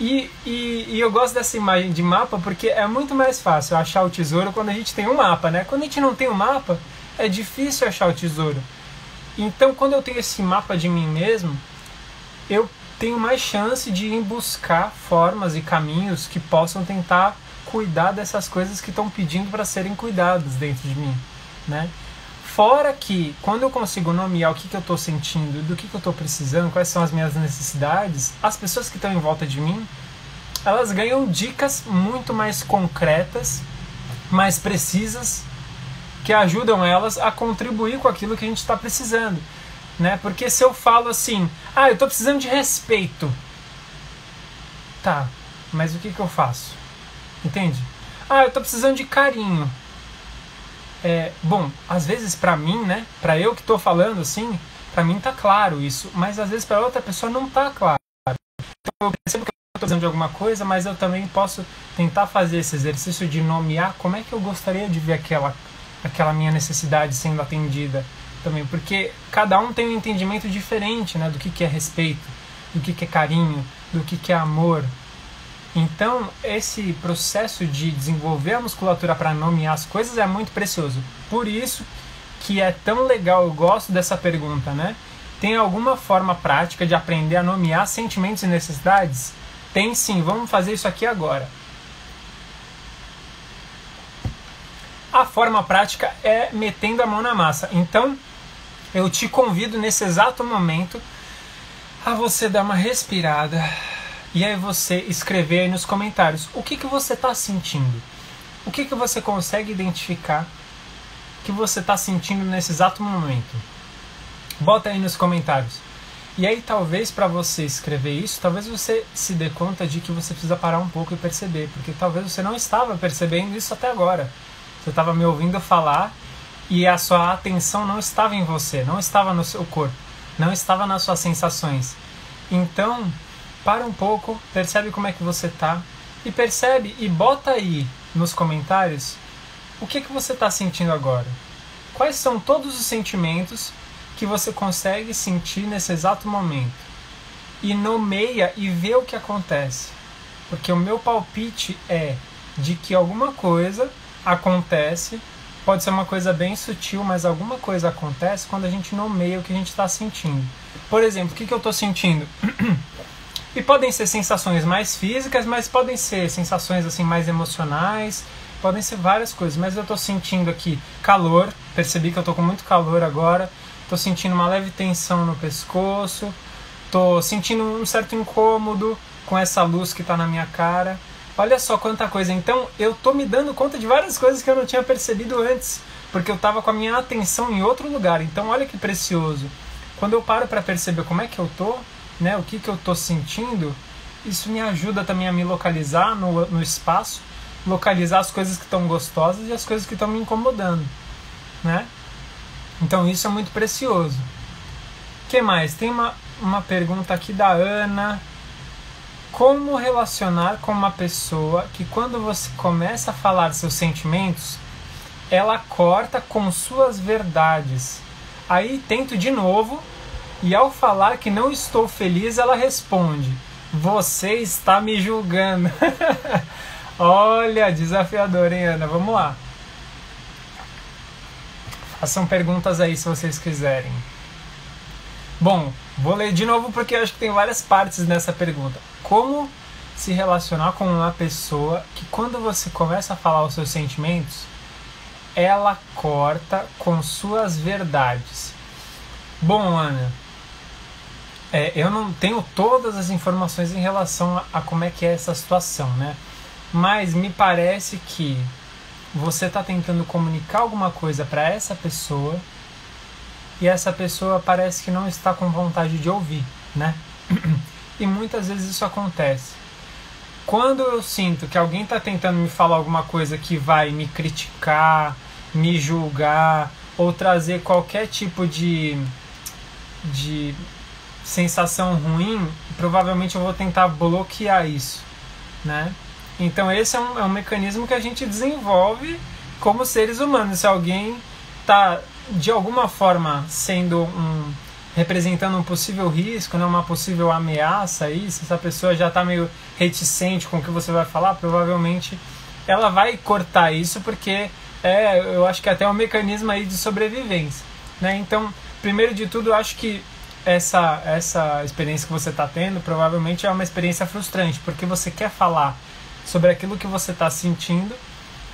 E, e, e, eu gosto dessa imagem de mapa porque é muito mais fácil achar o tesouro quando a gente tem um mapa, né? Quando a gente não tem um mapa, é difícil achar o tesouro. Então, quando eu tenho esse mapa de mim mesmo, eu tenho mais chance de ir buscar formas e caminhos que possam tentar cuidar dessas coisas que estão pedindo para serem cuidadas dentro de mim, né? Fora que, quando eu consigo nomear o que, que eu estou sentindo, do que, que eu estou precisando, quais são as minhas necessidades, as pessoas que estão em volta de mim, elas ganham dicas muito mais concretas, mais precisas, que ajudam elas a contribuir com aquilo que a gente está precisando. Né? Porque se eu falo assim, ah, eu estou precisando de respeito. Tá, mas o que, que eu faço? Entende? Ah, eu estou precisando de carinho. É, bom, às vezes para mim, né, para eu que estou falando assim, para mim tá claro isso, mas às vezes para outra pessoa não tá claro. Então eu percebo que eu estou precisando de alguma coisa, mas eu também posso tentar fazer esse exercício de nomear como é que eu gostaria de ver aquela aquela minha necessidade sendo atendida também, porque cada um tem um entendimento diferente, né, do que que é respeito, do que que é carinho, do que que é amor, então, esse processo de desenvolver a musculatura para nomear as coisas é muito precioso. Por isso que é tão legal, eu gosto dessa pergunta, né? Tem alguma forma prática de aprender a nomear sentimentos e necessidades? Tem sim, vamos fazer isso aqui agora. A forma prática é metendo a mão na massa. Então, eu te convido nesse exato momento a você dar uma respirada e aí você escrever aí nos comentários o que, que você está sentindo. O que, que você consegue identificar que você está sentindo nesse exato momento. Bota aí nos comentários. E aí talvez para você escrever isso, talvez você se dê conta de que você precisa parar um pouco e perceber, porque talvez você não estava percebendo isso até agora. Você estava me ouvindo falar e a sua atenção não estava em você, não estava no seu corpo, não estava nas suas sensações. Então, para um pouco, percebe como é que você tá e percebe e bota aí nos comentários o que que você está sentindo agora. Quais são todos os sentimentos que você consegue sentir nesse exato momento? E nomeia e vê o que acontece. Porque o meu palpite é de que alguma coisa acontece, pode ser uma coisa bem sutil, mas alguma coisa acontece quando a gente nomeia o que a gente está sentindo. Por exemplo, o que, que eu estou sentindo? [CLEARS THROAT] E podem ser sensações mais físicas, mas podem ser sensações assim mais emocionais, podem ser várias coisas, mas eu estou sentindo aqui calor, percebi que eu estou com muito calor agora, estou sentindo uma leve tensão no pescoço, estou sentindo um certo incômodo com essa luz que está na minha cara. Olha só quanta coisa. Então eu estou me dando conta de várias coisas que eu não tinha percebido antes, porque eu estava com a minha atenção em outro lugar. Então olha que precioso. Quando eu paro para perceber como é que eu estou, né, o que, que eu estou sentindo, isso me ajuda também a me localizar no, no espaço, localizar as coisas que estão gostosas e as coisas que estão me incomodando, né? Então isso é muito precioso. O que mais? Tem uma, uma pergunta aqui da Ana. Como relacionar com uma pessoa que quando você começa a falar seus sentimentos, ela corta com suas verdades? Aí tento de novo e ao falar que não estou feliz, ela responde: Você está me julgando. [LAUGHS] Olha, desafiador, hein, Ana? Vamos lá. Façam perguntas aí se vocês quiserem. Bom, vou ler de novo porque eu acho que tem várias partes nessa pergunta. Como se relacionar com uma pessoa que, quando você começa a falar os seus sentimentos, ela corta com suas verdades? Bom, Ana, é, eu não tenho todas as informações em relação a, a, como é que é essa situação, né? Mas me parece que você está tentando comunicar alguma coisa para essa pessoa e essa pessoa parece que não está com vontade de ouvir, né? [CLEARS THROAT] E muitas vezes isso acontece. Quando eu sinto que alguém está tentando me falar alguma coisa que vai me criticar, me julgar ou trazer qualquer tipo de de sensação ruim, provavelmente eu vou tentar bloquear isso, né? Então esse é um, é um mecanismo que a gente desenvolve como seres humanos. Se alguém está de alguma forma sendo um representando um possível risco, né, uma possível ameaça aí, se essa pessoa já está meio reticente com o que você vai falar, provavelmente ela vai cortar isso porque é, eu acho que é até um mecanismo aí de sobrevivência, né? Então, primeiro de tudo, eu acho que essa, essa experiência que você está tendo provavelmente é uma experiência frustrante, porque você quer falar sobre aquilo que você está sentindo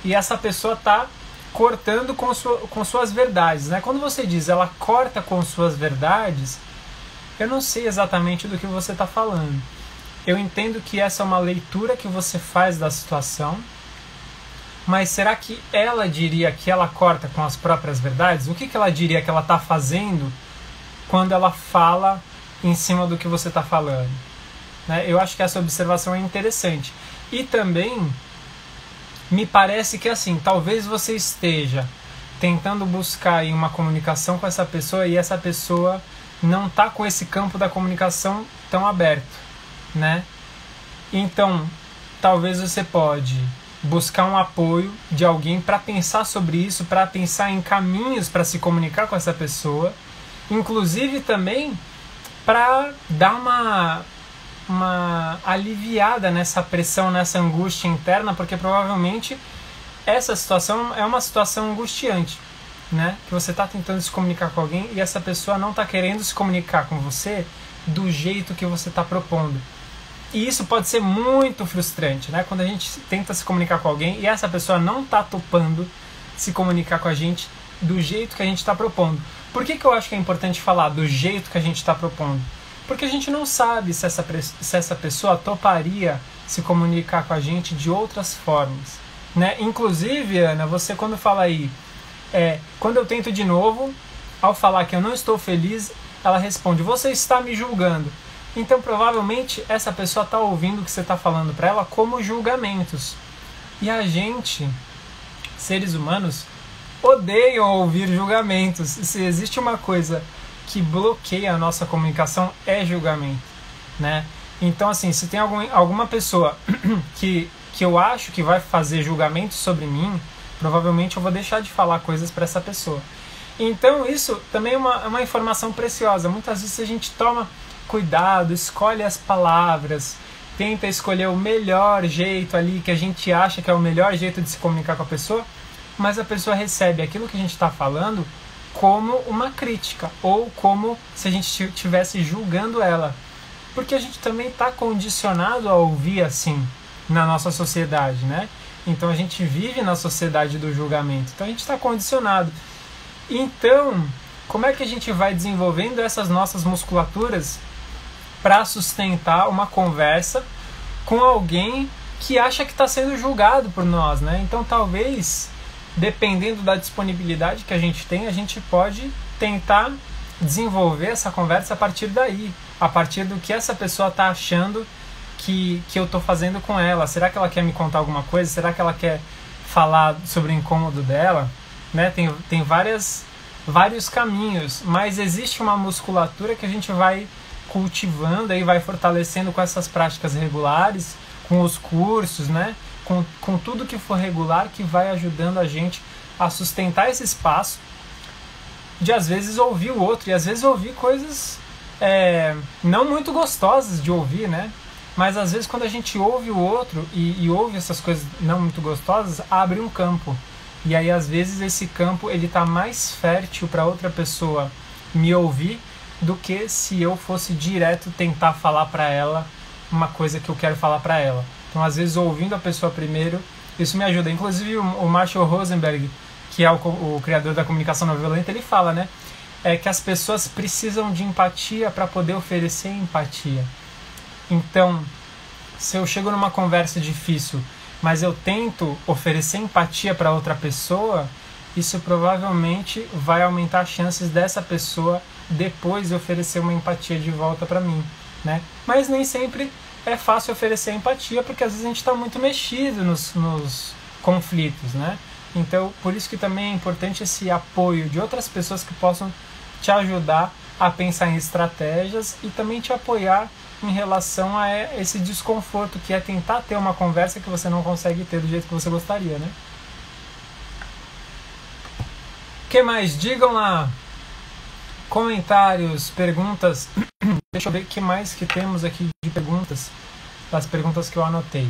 e essa pessoa está cortando com, sua, com suas verdades. Né? Quando você diz ela corta com suas verdades, eu não sei exatamente do que você está falando. eu entendo que essa é uma leitura que você faz da situação, mas será que ela diria que ela corta com as próprias verdades? O que, que ela diria que ela está fazendo quando ela fala em cima do que você está falando? Né? Eu acho que essa observação é interessante. E também me parece que assim, talvez você esteja tentando buscar em uma comunicação com essa pessoa e essa pessoa não está com esse campo da comunicação tão aberto, né? Então, talvez você pode buscar um apoio de alguém para pensar sobre isso, para pensar em caminhos para se comunicar com essa pessoa, inclusive também para dar uma uma aliviada nessa pressão, nessa angústia interna, porque provavelmente essa situação é uma situação angustiante, né? Que você está tentando se comunicar com alguém e essa pessoa não está querendo se comunicar com você do jeito que você está propondo. E isso pode ser muito frustrante, né? Quando a gente tenta se comunicar com alguém e essa pessoa não está topando se comunicar com a gente do jeito que a gente está propondo. Por que, que eu acho que é importante falar do jeito que a gente está propondo? Porque a gente não sabe se essa, se essa pessoa toparia se comunicar com a gente de outras formas. Né? Inclusive, Ana, você quando fala aí, é, quando eu tento de novo, ao falar que eu não estou feliz, ela responde: Você está me julgando. Então, provavelmente, essa pessoa está ouvindo o que você está falando para ela como julgamentos. E a gente, seres humanos, odeiam ouvir julgamentos. Se existe uma coisa que bloqueia a nossa comunicação, é julgamento, né? Então, assim, se tem algum, alguma pessoa [CLEARS THROAT] que, que eu acho que vai fazer julgamentos sobre mim, provavelmente eu vou deixar de falar coisas para essa pessoa. Então, isso também é uma, é uma informação preciosa. Muitas vezes a gente toma cuidado, escolhe as palavras, tenta escolher o melhor jeito ali que a gente acha que é o melhor jeito de se comunicar com a pessoa, mas a pessoa recebe aquilo que a gente está falando como uma crítica ou como se a gente estivesse julgando ela. Porque a gente também está condicionado a ouvir assim na nossa sociedade, né? Então a gente vive na sociedade do julgamento, então a gente está condicionado. Então, como é que a gente vai desenvolvendo essas nossas musculaturas para sustentar uma conversa com alguém que acha que está sendo julgado por nós, né? Então, talvez, dependendo da disponibilidade que a gente tem, a gente pode tentar desenvolver essa conversa a partir daí, a partir do que essa pessoa está achando que, que eu estou fazendo com ela. Será que ela quer me contar alguma coisa? Será que ela quer falar sobre o incômodo dela? Né? Tem, tem várias, vários caminhos, mas existe uma musculatura que a gente vai cultivando e vai fortalecendo com essas práticas regulares, com os cursos, né? Com, com tudo que for regular que vai ajudando a gente a sustentar esse espaço de às vezes ouvir o outro e às vezes ouvir coisas é, não muito gostosas de ouvir, né? Mas às vezes quando a gente ouve o outro e, e ouve essas coisas não muito gostosas, abre um campo. E aí às vezes esse campo ele tá mais fértil para outra pessoa me ouvir do que se eu fosse direto tentar falar para ela uma coisa que eu quero falar para ela. Então, às vezes, ouvindo a pessoa primeiro, isso me ajuda. Inclusive, o Marshall Rosenberg, que é o, o criador da comunicação não violenta, ele fala, né? É que as pessoas precisam de empatia para poder oferecer empatia. Então, se eu chego numa conversa difícil, mas eu tento oferecer empatia para outra pessoa, isso provavelmente vai aumentar as chances dessa pessoa depois oferecer uma empatia de volta para mim, né? Mas nem sempre é fácil oferecer empatia porque às vezes a gente está muito mexido nos, nos conflitos, né? Então, por isso que também é importante esse apoio de outras pessoas que possam te ajudar a pensar em estratégias e também te apoiar em relação a esse desconforto que é tentar ter uma conversa que você não consegue ter do jeito que você gostaria, né? O que mais? Digam lá comentários, perguntas. Deixa eu ver o que mais que temos aqui de perguntas, das perguntas que eu anotei.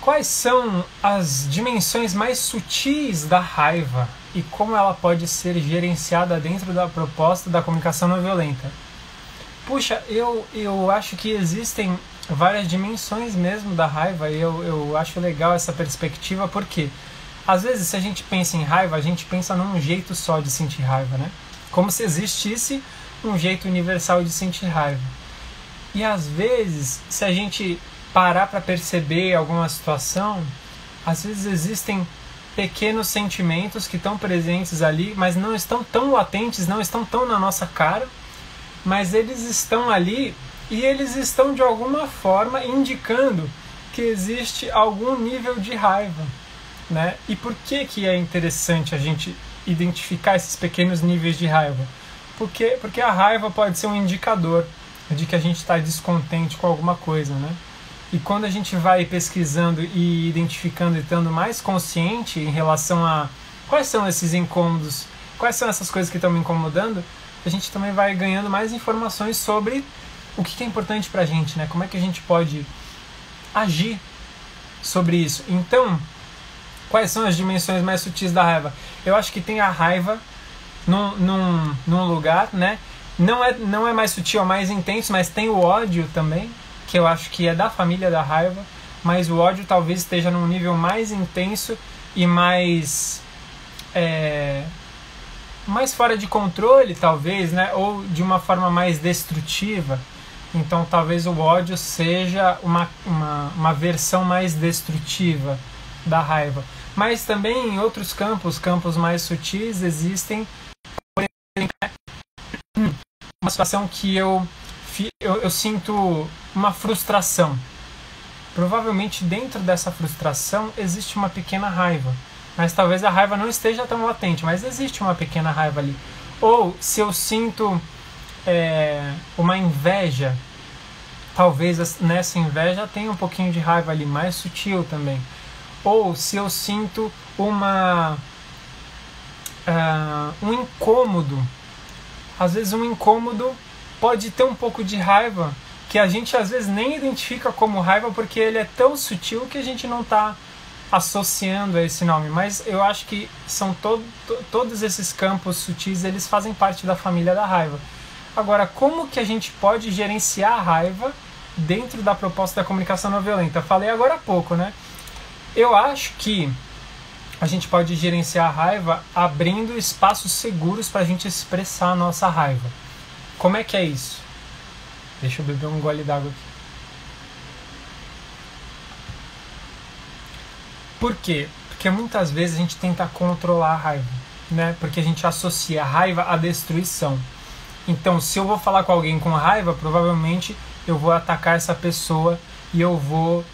Quais são as dimensões mais sutis da raiva e como ela pode ser gerenciada dentro da proposta da comunicação não violenta? Puxa, eu, eu acho que existem várias dimensões mesmo da raiva e eu, eu acho legal essa perspectiva porque às vezes se a gente pensa em raiva, a gente pensa num jeito só de sentir raiva, né? Como se existisse um jeito universal de sentir raiva. E às vezes, se a gente parar para perceber alguma situação, às vezes existem pequenos sentimentos que estão presentes ali, mas não estão tão latentes, não estão tão na nossa cara, mas eles estão ali e eles estão de alguma forma indicando que existe algum nível de raiva, né? E por que que é interessante a gente identificar esses pequenos níveis de raiva? Porque porque a raiva pode ser um indicador de que a gente está descontente com alguma coisa, né? E quando a gente vai pesquisando e identificando e estando mais consciente em relação a quais são esses incômodos, quais são essas coisas que estão me incomodando, a gente também vai ganhando mais informações sobre o que é importante para a gente, né? Como é que a gente pode agir sobre isso. Então, quais são as dimensões mais sutis da raiva? Eu acho que tem a raiva num, num, lugar, né? Não é, não é mais sutil, é mais intenso, mas tem o ódio também, que eu acho que é da família da raiva, mas o ódio talvez esteja num nível mais intenso e mais. É, mais fora de controle, talvez, né? Ou de uma forma mais destrutiva. Então, talvez o ódio seja uma, uma, uma versão mais destrutiva da raiva. Mas também em outros campos, campos mais sutis, existem uma situação que eu, eu, eu sinto uma frustração. Provavelmente dentro dessa frustração existe uma pequena raiva mas talvez a raiva não esteja tão latente, mas existe uma pequena raiva ali. Ou se eu sinto é, uma inveja, talvez nessa inveja tenha um pouquinho de raiva ali, mais sutil também. Ou se eu sinto uma uh, um incômodo, às vezes um incômodo pode ter um pouco de raiva que a gente às vezes nem identifica como raiva porque ele é tão sutil que a gente não está associando a esse nome, mas eu acho que são to todos esses campos sutis, eles fazem parte da família da raiva. Agora, como que a gente pode gerenciar a raiva dentro da proposta da comunicação não violenta? Falei agora há pouco, né? Eu acho que a gente pode gerenciar a raiva abrindo espaços seguros para a gente expressar a nossa raiva. Como é que é isso? Deixa eu beber um gole d'água aqui. Por quê? Porque muitas vezes a gente tenta controlar a raiva, né? Porque a gente associa a raiva à destruição. Então, se eu vou falar com alguém com raiva, provavelmente eu vou atacar essa pessoa e eu vou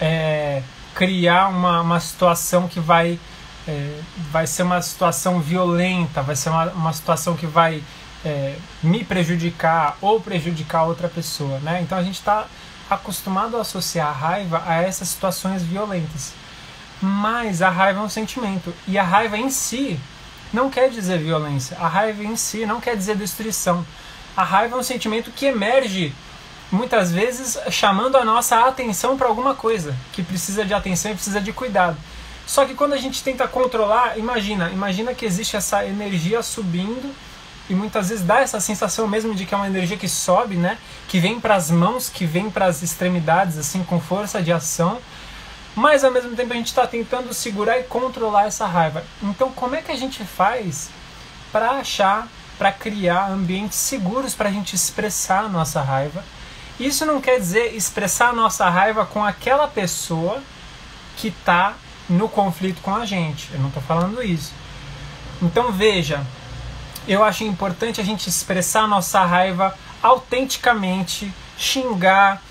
é, criar uma, uma situação que vai, é, vai ser uma situação violenta, vai ser uma, uma situação que vai é, me prejudicar ou prejudicar outra pessoa, né? Então a gente está acostumado a associar a raiva a essas situações violentas. Mas a raiva é um sentimento. E a raiva em si não quer dizer violência. A raiva em si não quer dizer destruição. A raiva é um sentimento que emerge muitas vezes chamando a nossa atenção para alguma coisa que precisa de atenção e precisa de cuidado. Só que quando a gente tenta controlar, imagina, imagina que existe essa energia subindo e muitas vezes dá essa sensação mesmo de que é uma energia que sobe, né? Que vem para as mãos, que vem para as extremidades, assim, com força de ação. Mas ao mesmo tempo a gente está tentando segurar e controlar essa raiva. Então, como é que a gente faz para achar, para criar ambientes seguros para a gente expressar a nossa raiva? Isso não quer dizer expressar a nossa raiva com aquela pessoa que está no conflito com a gente. Eu não estou falando isso. Então veja, eu acho importante a gente expressar nossa raiva autenticamente, xingar,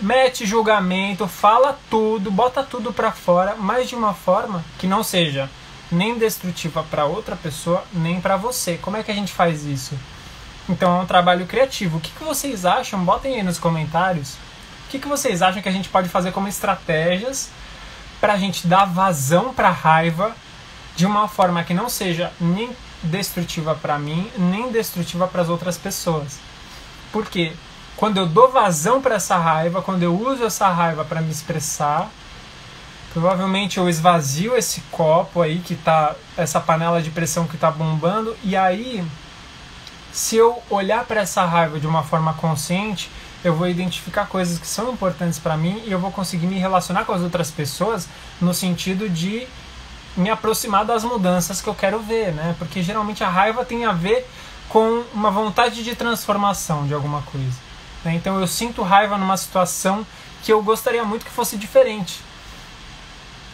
mete julgamento, fala tudo, bota tudo para fora, mas de uma forma que não seja nem destrutiva para outra pessoa, nem para você. Como é que a gente faz isso? Então é um trabalho criativo. O que, que vocês acham? Botem aí nos comentários. O que, que vocês acham que a gente pode fazer como estratégias para a gente dar vazão para a raiva de uma forma que não seja nem destrutiva para mim, nem destrutiva para as outras pessoas. Porque quando eu dou vazão para essa raiva, quando eu uso essa raiva para me expressar, provavelmente eu esvazio esse copo aí que tá essa panela de pressão que está bombando e aí se eu olhar para essa raiva de uma forma consciente, eu vou identificar coisas que são importantes para mim e eu vou conseguir me relacionar com as outras pessoas no sentido de me aproximar das mudanças que eu quero ver, né? Porque geralmente a raiva tem a ver com uma vontade de transformação de alguma coisa. Né? Então eu sinto raiva numa situação que eu gostaria muito que fosse diferente.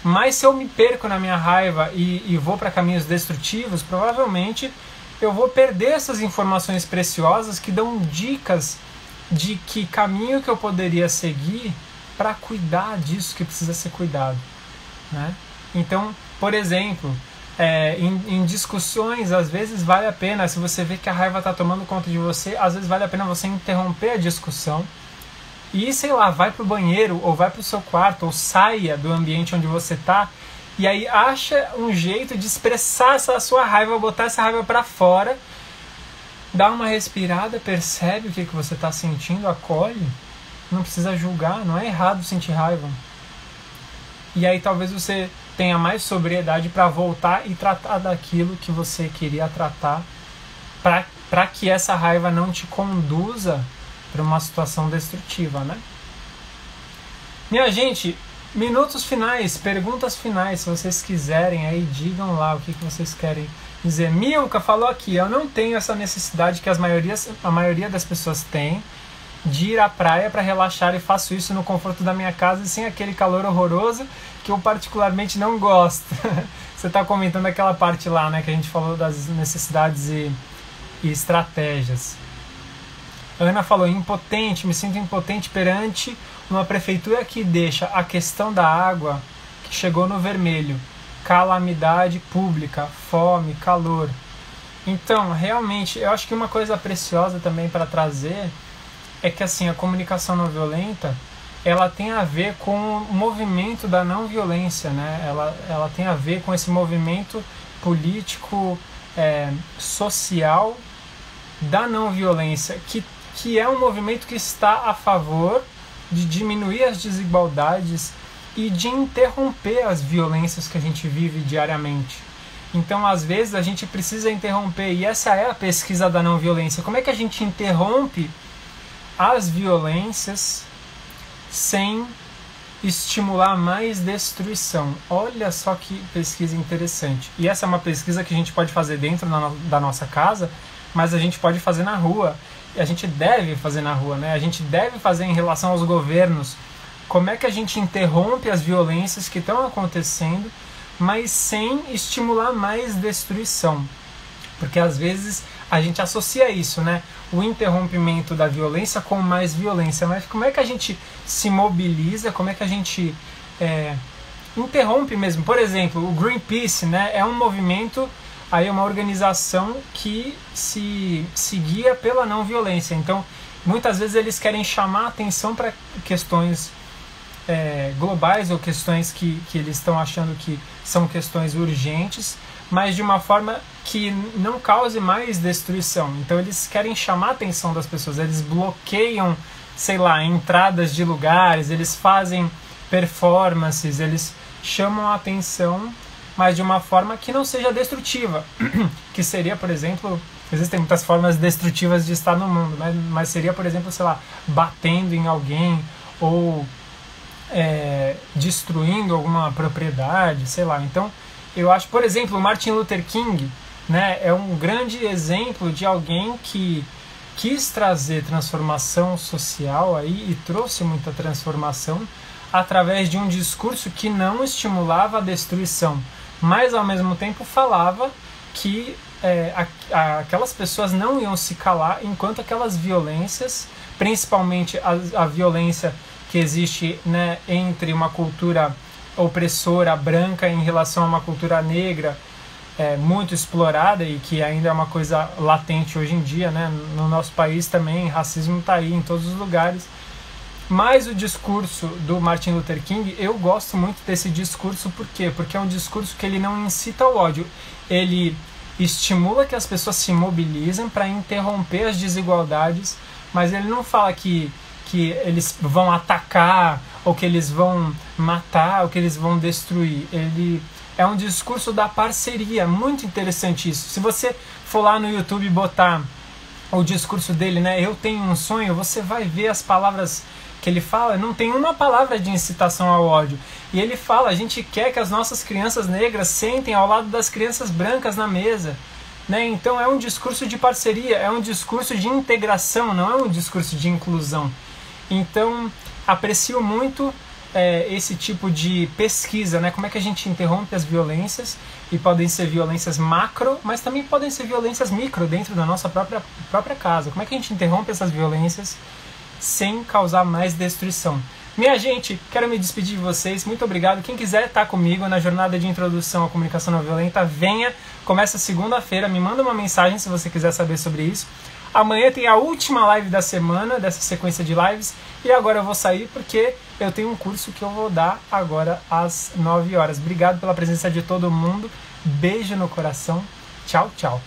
Mas se eu me perco na minha raiva e, e vou para caminhos destrutivos, provavelmente eu vou perder essas informações preciosas que dão dicas de que caminho que eu poderia seguir para cuidar disso que precisa ser cuidado. Né? Então, por exemplo, é, em, em, discussões, às vezes vale a pena, se você vê que a raiva está tomando conta de você, às vezes vale a pena você interromper a discussão e, sei lá, vai pro banheiro ou vai pro seu quarto ou saia do ambiente onde você está e aí acha um jeito de expressar essa sua raiva, botar essa raiva para fora, dá uma respirada, percebe o que, que você está sentindo, acolhe, não precisa julgar, não é errado sentir raiva. E aí talvez você tenha mais sobriedade para voltar e tratar daquilo que você queria tratar, para que essa raiva não te conduza para uma situação destrutiva, né? Minha gente, minutos finais, perguntas finais, se vocês quiserem aí, digam lá o que, que vocês querem dizer. Milka falou aqui, eu não tenho essa necessidade que as maiorias, a maioria das pessoas tem de ir à praia para relaxar e faço isso no conforto da minha casa e sem aquele calor horroroso que eu particularmente não gosto. [LAUGHS] Você está comentando aquela parte lá, né, que a gente falou das necessidades e, e estratégias. A Ana falou impotente, me sinto impotente perante uma prefeitura que deixa a questão da água que chegou no vermelho, calamidade pública, fome, calor. Então, realmente, eu acho que uma coisa preciosa também para trazer é que assim a comunicação não violenta ela tem a ver com o movimento da não violência, né? Ela, ela tem a ver com esse movimento político, é, social da não violência, que, que é um movimento que está a favor de diminuir as desigualdades e de interromper as violências que a gente vive diariamente. Então, às vezes, a gente precisa interromper, e essa é a pesquisa da não violência. Como é que a gente interrompe as violências sem estimular mais destruição. Olha só que pesquisa interessante. E essa é uma pesquisa que a gente pode fazer dentro da nossa casa, mas a gente pode fazer na rua. A gente deve fazer na rua, né? A gente deve fazer em relação aos governos. Como é que a gente interrompe as violências que estão acontecendo, mas sem estimular mais destruição? Porque às vezes a gente associa isso, né? O interrompimento da violência com mais violência. Mas como é que a gente se mobiliza? Como é que a gente é, interrompe mesmo? Por exemplo, o Greenpeace, né? É um movimento, aí é uma organização que se, se guia pela não violência. Então, muitas vezes eles querem chamar atenção para questões é, globais ou questões que, que eles estão achando que são questões urgentes, mas de uma forma que não cause mais destruição. Então eles querem chamar a atenção das pessoas, eles bloqueiam, sei lá, entradas de lugares, eles fazem performances, eles chamam a atenção, mas de uma forma que não seja destrutiva, [CLEARS THROAT] que seria, por exemplo, existem muitas formas destrutivas de estar no mundo, mas, mas seria, por exemplo, sei lá, batendo em alguém ou é, destruindo alguma propriedade, sei lá. Então, eu acho, por exemplo, Martin Luther King né, é um grande exemplo de alguém que quis trazer transformação social aí e trouxe muita transformação através de um discurso que não estimulava a destruição, mas ao mesmo tempo falava que é, a, a, aquelas pessoas não iam se calar enquanto aquelas violências, principalmente a, a violência que existe né, entre uma cultura opressora branca em relação a uma cultura negra é, muito explorada e que ainda é uma coisa latente hoje em dia, né? No nosso país também, racismo está aí em todos os lugares. Mas o discurso do Martin Luther King, eu gosto muito desse discurso, por quê? Porque é um discurso que ele não incita o ódio, ele estimula que as pessoas se mobilizem para interromper as desigualdades, mas ele não fala que, que eles vão atacar ou que eles vão matar, ou que eles vão destruir. Ele é um discurso da parceria, muito interessante isso. Se você for lá no YouTube botar o discurso dele, né? Eu tenho um sonho, você vai ver as palavras que ele fala, não tem uma palavra de incitação ao ódio. E ele fala, a gente quer que as nossas crianças negras sentem ao lado das crianças brancas na mesa. Né? Então é um discurso de parceria, é um discurso de integração, não é um discurso de inclusão. Então aprecio muito é, esse tipo de pesquisa, né? Como é que a gente interrompe as violências e podem ser violências macro, mas também podem ser violências micro dentro da nossa própria própria casa. Como é que a gente interrompe essas violências sem causar mais destruição? Minha gente, quero me despedir de vocês. Muito obrigado. Quem quiser estar comigo na jornada de introdução à comunicação não violenta, venha. Começa segunda-feira. Me manda uma mensagem se você quiser saber sobre isso. Amanhã tem a última live da semana dessa sequência de lives. E agora eu vou sair porque eu tenho um curso que eu vou dar agora às 9 horas. Obrigado pela presença de todo mundo. Beijo no coração. Tchau, tchau.